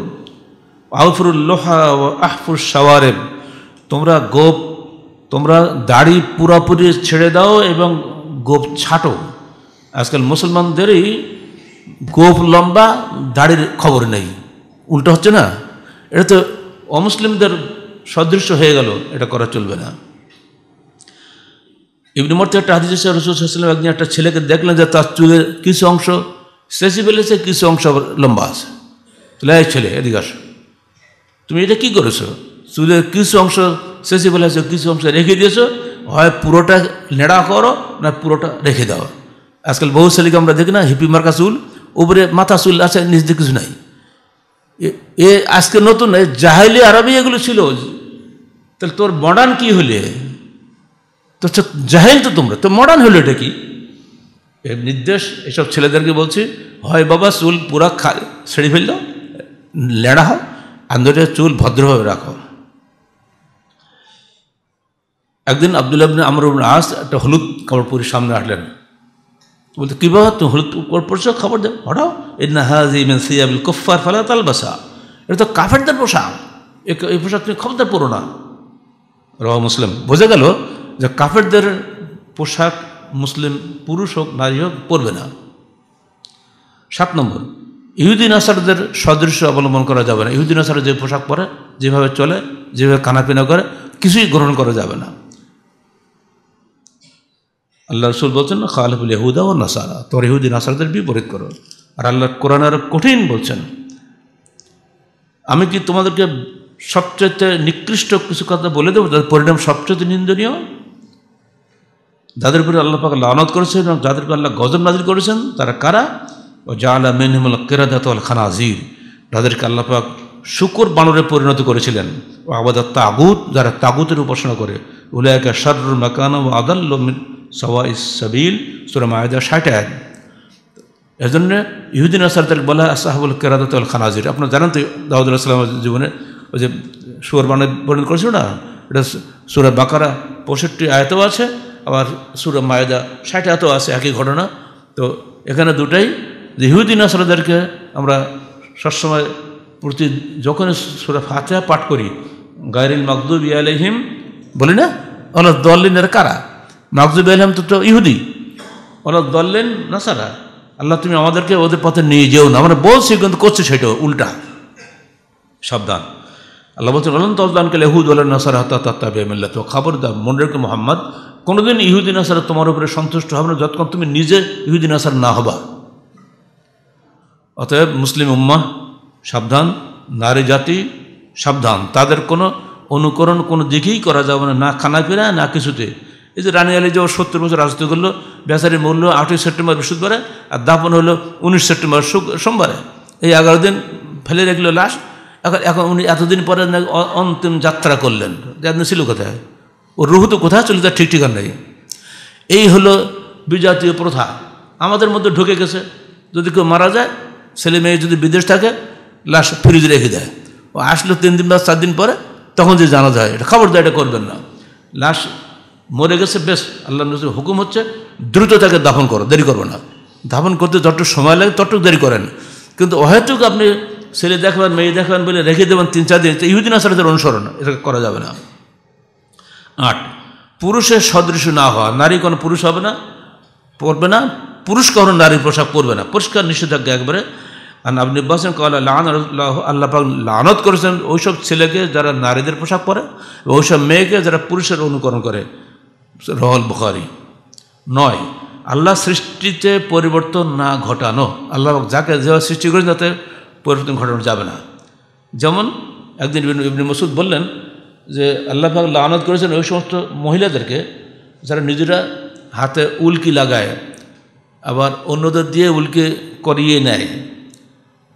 আউফরুল লোহা ও আহফুর সাওয়ারেব তোমরা গোপ, তোমরা দাড়ি পুরাপুরি ছেড়ে দাও এবং গোপ ছাটো। আজকাল মুসলমানদেরই গোপ লম্বা, দাড়ির খবর নেই। উল্টো হচ্ছে না? এটা তো অমুসলিমদের সদৃশ্য হয়ে গেল, এটা করা চলবে না। ইবনি মর্তে একটা হাদিস রসুলাম একদিন একটা ছেলেকে দেখলেন যে তার চুলের কিছু অংশ শেষে ফেলেছে কিছু অংশ লম্বা আছে। ছেলে, এদিকে আসো। তুমি এটা কী করেছ? চুলের কিছু অংশ শেষে ফেলেছো কিছু অংশ রেখে দিয়েছ? হয় পুরোটা নেড়া করো না পুরোটা রেখে দাও? আজকাল বহু ছেলেকে আমরা দেখি না, হিপি মার্কা চুল, উপরে মাথা চুল আছে নিজ দিয়ে কিছু নাই। এ আজকে নতুন জাহাইলি আরবি এগুলো ছিল। তাহলে তোর মডার্ন কি হলে? তো জাহেল তো তোমরা তো মডার্ন হলো এটা কি? নির্দেশ এসব ছেলেদেরকে বলছি, হয় বাবা চুল পুরা খা, ছেড়ে ফেলল লেড়া হও। আন্দোলনের চুল ভদ্রভাবে রাখো। একদিন আবদুল্লাহ আমর আস একটা হলুদ কাপড় পরে সামনে আসলেন। বলতে, কী বাবা তুমি হলুদ পরছো? খবর দেও হঠাও এ না হাজিমেন সিয়াবিল কফার ফালা তালবাসা। এটা তো কাফেরদের পোশাক। এই পোশাক তুমি খবরদার পড়ো না। রহ মুসলিম। বোঝা গেল যে কাফেরদের পোশাক মুসলিম পুরুষ হোক, নারী হোক, পরবে না। সাত নম্বর। ইহুদিন আসারদের সদৃশ্য অবলম্বন করা যাবে না। ইহুদিন আসার যে পোশাক পরে, যেভাবে চলে, যেভাবে কানাপিনা করে, কিছুই গ্রহণ করা যাবে না। আল্লাহ রসুল বলছেন না খালেফুল ইহুদা ও নাসারা। তোর ইহুদিন আসারদের বিপরীত করো। আর আল্লাহ কোরআন আরও কঠিন বলছেন, আমি কি তোমাদেরকে সবচেয়ে নিকৃষ্ট কিছু কথা বলে দেবো তাদের পরিণাম সবচেয়ে নিন্দনীয়? যাদের উপরে আল্লাহ পাক লানত করেছেন এবং যাদের আল্লাহ গজব নাজির করেছেন, তারা কারা? ও জালা মেনহিমুল কেরাদাত খানাজির। যাদেরকে আল্লাহ পাক শুকুর বানরে পরিণত করেছিলেন। ও আবাদাত তাগুত, যারা তাগুতের উপাসনা করে। উলায়কা শারুর মাকান ও আদাল্ল সওয়া ইসাবিল সুরা মায়দা ষাট এক এজন্য ইহুদিন আসারদের বলা আসাহাবুল কেরাদাত খানাজির। আপনারা জানেন তো দাউদুল্লাহ সাল্লামের জীবনে ওই যে সুর বানে পরিণত করেছিল না? এটা সুরা বাকারা পঁয়ষট্টি আয়তও আছে, আবার সুরা মায়দা ষাট আয়তও আছে, একই ঘটনা। তো এখানে দুটাই যে ইহুদিন আসরাদেরকে আমরা সবসময় প্রতি যখন সুরা ফাতেহা পাঠ করি, গায়রিল মাকদুব আলহিম বলি না? ওনার দল্লিনের কারা? মাকদুব আলহিম তো ইহুদি। ওনার দল্লেন না সারা আল্লাহ তুমি আমাদেরকে ওদের পথে নিয়ে যেও না। আমরা বলছি কিন্তু করছে সেটা উল্টা। সাবধান। আল্লাহ বলছেন আলম তজদানকে লেহুদ আল্লাহ নাসার হাতা তাত্তা বেমিল্লা তো খবর দা মনে মোহাম্মদ, কোনোদিন ইহুদিন আসার তোমার উপরে সন্তুষ্ট হবে না, যতক্ষণ তুমি নিজে ইহুদিন আসার না হবা। অতএব মুসলিম উম্মা সাবধান। নারী, জাতি, সাবধান। তাদের কোনো অনুকরণ, কোনো দিকেই করা যাবে না না খানা ফেরা না কিছুতে। এই যে রানী আলী যে সত্তর বছর রাজত্ব করল বেচারি মূল্য আটই সেপ্টেম্বর বৃহস্পতিবারে আর দাপন হলো উনিশ সেপ্টেম্বর সোমবারে। এই এগারো দিন ফেলে রাখল লাশ। এখন এখন উনি এতদিন পরে অন্তিম যাত্রা করলেন। আপনি ছিল কোথায়? ওর রুহু তো কোথায় চলে তার ঠিক ঠিকান নেই। এই হলো বিজাতীয় প্রথা। আমাদের মধ্যে ঢুকে গেছে। যদি কেউ মারা যায় ছেলে মেয়ে যদি বিদেশ থাকে, লাশ ফ্রিজ রেখে দেয়। ও আসলো তিন দিন বা চার দিন পরে, তখন যে জানা যায় এটা খবর দেয় এটা করবেন না। লাশ মরে গেছে, বেশ আল্লাহ নজর হুকুম হচ্ছে, দ্রুত তাকে দাফন করো, দেরি করব না। দাফন করতে যতটুকু সময় লাগে, ততটুকু দেরি করেন। কিন্তু অহেতুক আপনি ছেলে দেখবেন, মেয়ে দেখবেন বলে রেখে দেবেন তিন, চার দিন ইহুদিন আসারদের অনুসরণ এটা করা যাবে না। আট, পুরুষের সদৃশ না হওয়া, নারী কোনো পুরুষ হবে না পরবে না পুরুষ কখনো নারীর পোশাক পরবে না। পরিষ্কার নিষেধাজ্ঞা একবারে। আর আপনি বলছেন কলা লান আল্লাহ পাক লানত করেছেন ওইসব ছেলেকে যারা নারীদের পোশাক পরে ওইসব মেয়েকে যারা পুরুষের অনুকরণ করে। রহল বুখারি। নয়, আল্লাহ সৃষ্টিতে পরিবর্তন না ঘটানো। আল্লাহ যাকে যেভাবে সৃষ্টি করেন তাতে পরিবর্তন ঘটানো যাবে না। যেমন একদিন ইবনে মসুদ বললেন যে আল্লাহ পাক লানত করেছেন ওই সমস্ত মহিলাদেরকে যারা নিজেরা হাতে উল্কি লাগায়। আবার অন্যদের দিয়ে উল্কি করিয়ে নেয়।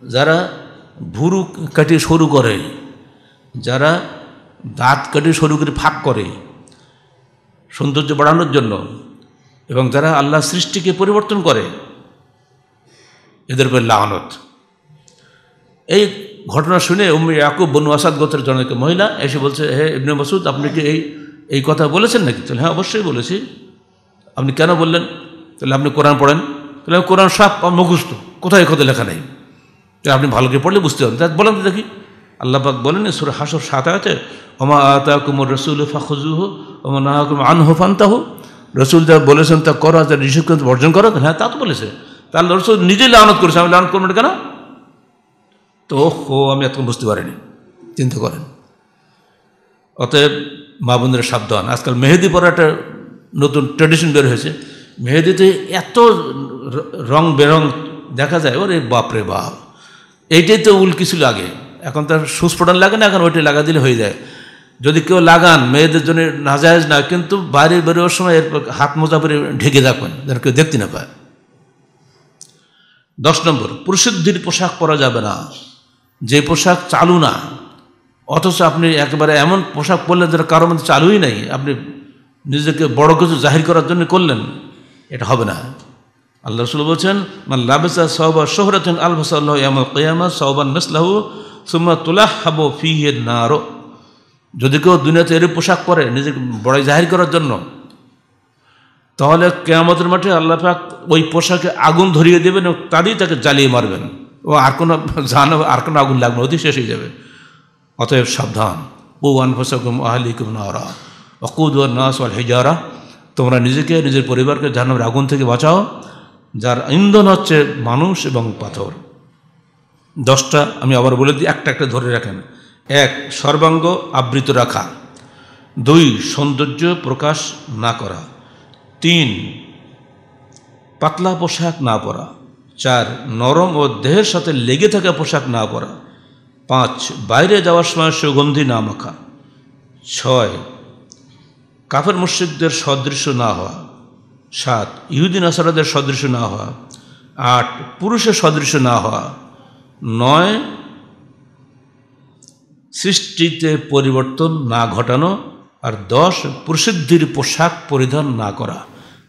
যারা ভুরু কাটিয়ে সরু করে, যারা দাঁত কাটিয়ে সরু করে ফাঁক করে সৌন্দর্য বাড়ানোর জন্য এবং যারা আল্লাহ সৃষ্টিকে পরিবর্তন করে, এদের উপর লানত এই ঘটনা শুনে উম্মি ইয়াকুব বনু আসাদ গোত্রের জনক মহিলা এসে বলছে, হে ইবনে মাসুদ আপনি কি এই এই কথা বলেছেন নাকি? তাহলে হ্যাঁ অবশ্যই বলেছি। আপনি কেন বললেন? তাহলে আপনি কোরআন পড়েন? তাহলে কোরআন সব মুখস্থ। কোথায় কথা লেখা নেই? তাহলে আপনি ভালো করে পড়লে বুঝতে পারবেন। বলেন তো দেখি। আল্লাহ পাক বলেন সুর হাসর সাত আছে ওমা আতা কুমর রসুল ফাখুজুহ ওমা না কুম আনহু ফান্তাহ। রসুল যা বলেছেন তা করো, যা নিষেধ করেন বর্জন করো। হ্যাঁ তা তো বলেছে। তাহলে রসুল নিজেই লানত করেছে। আমি লানত করব না কেন? তো ও, আমি এতক্ষণ বুঝতে পারিনি। চিন্তা করেন। অতএব মা বোনদের সাবধান। আজকাল মেহেদি পরা একটা নতুন ট্রেডিশন বের হয়েছে। মেহেদিতে এত র- বেরং দেখা যায়, ওরে বাপরে বাপ। এইটাই তো উল কিছু লাগে এখন তার সুস্ফোটন লাগে না, এখন ওইটাই লাগা দিলে হয়ে যায়। যদি কেউ লাগান মেয়েদের জন্য নাজায়জ না, কিন্তু বাইরে বেরোবার সময় এরপর হাত মোজা পরে ঢেকে রাখবেন যেন কেউ দেখতে না পায়। দশ নম্বর প্রসিদ্ধির পোশাক পরা যাবে না। যে পোশাক চালু না, অথচ আপনি একেবারে এমন পোশাক পরলেন যেটা কারোর মধ্যে চালুই নাই। আপনি নিজেকে বড় কিছু জাহির করার জন্য করলেন। এটা হবে না। আল্লাহ রসুল বলছেন লাবেসা সহবা শোহরাতেন আলফাসাল্লাহ ইয়ামল কেয়ামা সহবান মেসলাহু, সুম্মা তুলাহ হাবো ফিহে নারো। যদি কেউ দুনিয়াতে এর পোশাক পরে নিজেকে বড়াই জাহির করার জন্য, তাহলে কেয়ামতের মাঠে আল্লাহ পাক ওই পোশাকে আগুন ধরিয়ে দেবেন এবং তারই তাকে জ্বালিয়ে মারবেন। ও আর কোনো <laughs> জান, আর কোনো আগুন লাগবে অতি শেষ হয়ে যাবে। অতএব সাবধান। ও আনফসাকুম আহলিকুম নারা। অকুদ নাস আল হিজারা। তোমরা নিজেকে, নিজের পরিবারকে জাহান্নামের আগুন থেকে বাঁচাও, যার ইন্ধন হচ্ছে মানুষ এবং পাথর। দশটা আমি আবার বলে দিই, একটা একটা ধরে রাখেন। এক, সর্বাঙ্গ আবৃত রাখা। দুই, সৌন্দর্য প্রকাশ না করা। তিন, পাতলা পোশাক না পরা। চার, নরম ও দেহের সাথে লেগে থাকা পোশাক না পরা। পাঁচ, বাইরে যাওয়ার সময় সুগন্ধি না মাখা। ছয় কাফের মুশ্রিকদের সদৃশ্য না হওয়া, সাত ইহুদিন আসারাদের সদৃশ্য না হওয়া, আট, পুরুষের সদৃশ্য না হওয়া, নয়, সৃষ্টিতে পরিবর্তন না ঘটানো আর দশ, প্রসিদ্ধির পোশাক পরিধান না করা।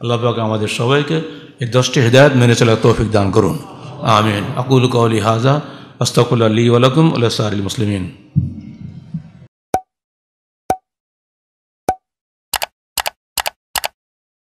আল্লাহ পাক আমাদের সবাইকে এই দশটি হৃদায়ত মেনে চলার তৌফিক দান করুন। আমিন। আকুল কৌলি হাজা আস্তাকুল্লা আলী ওয়ালাকুম আল্লাহ মুসলিমিন।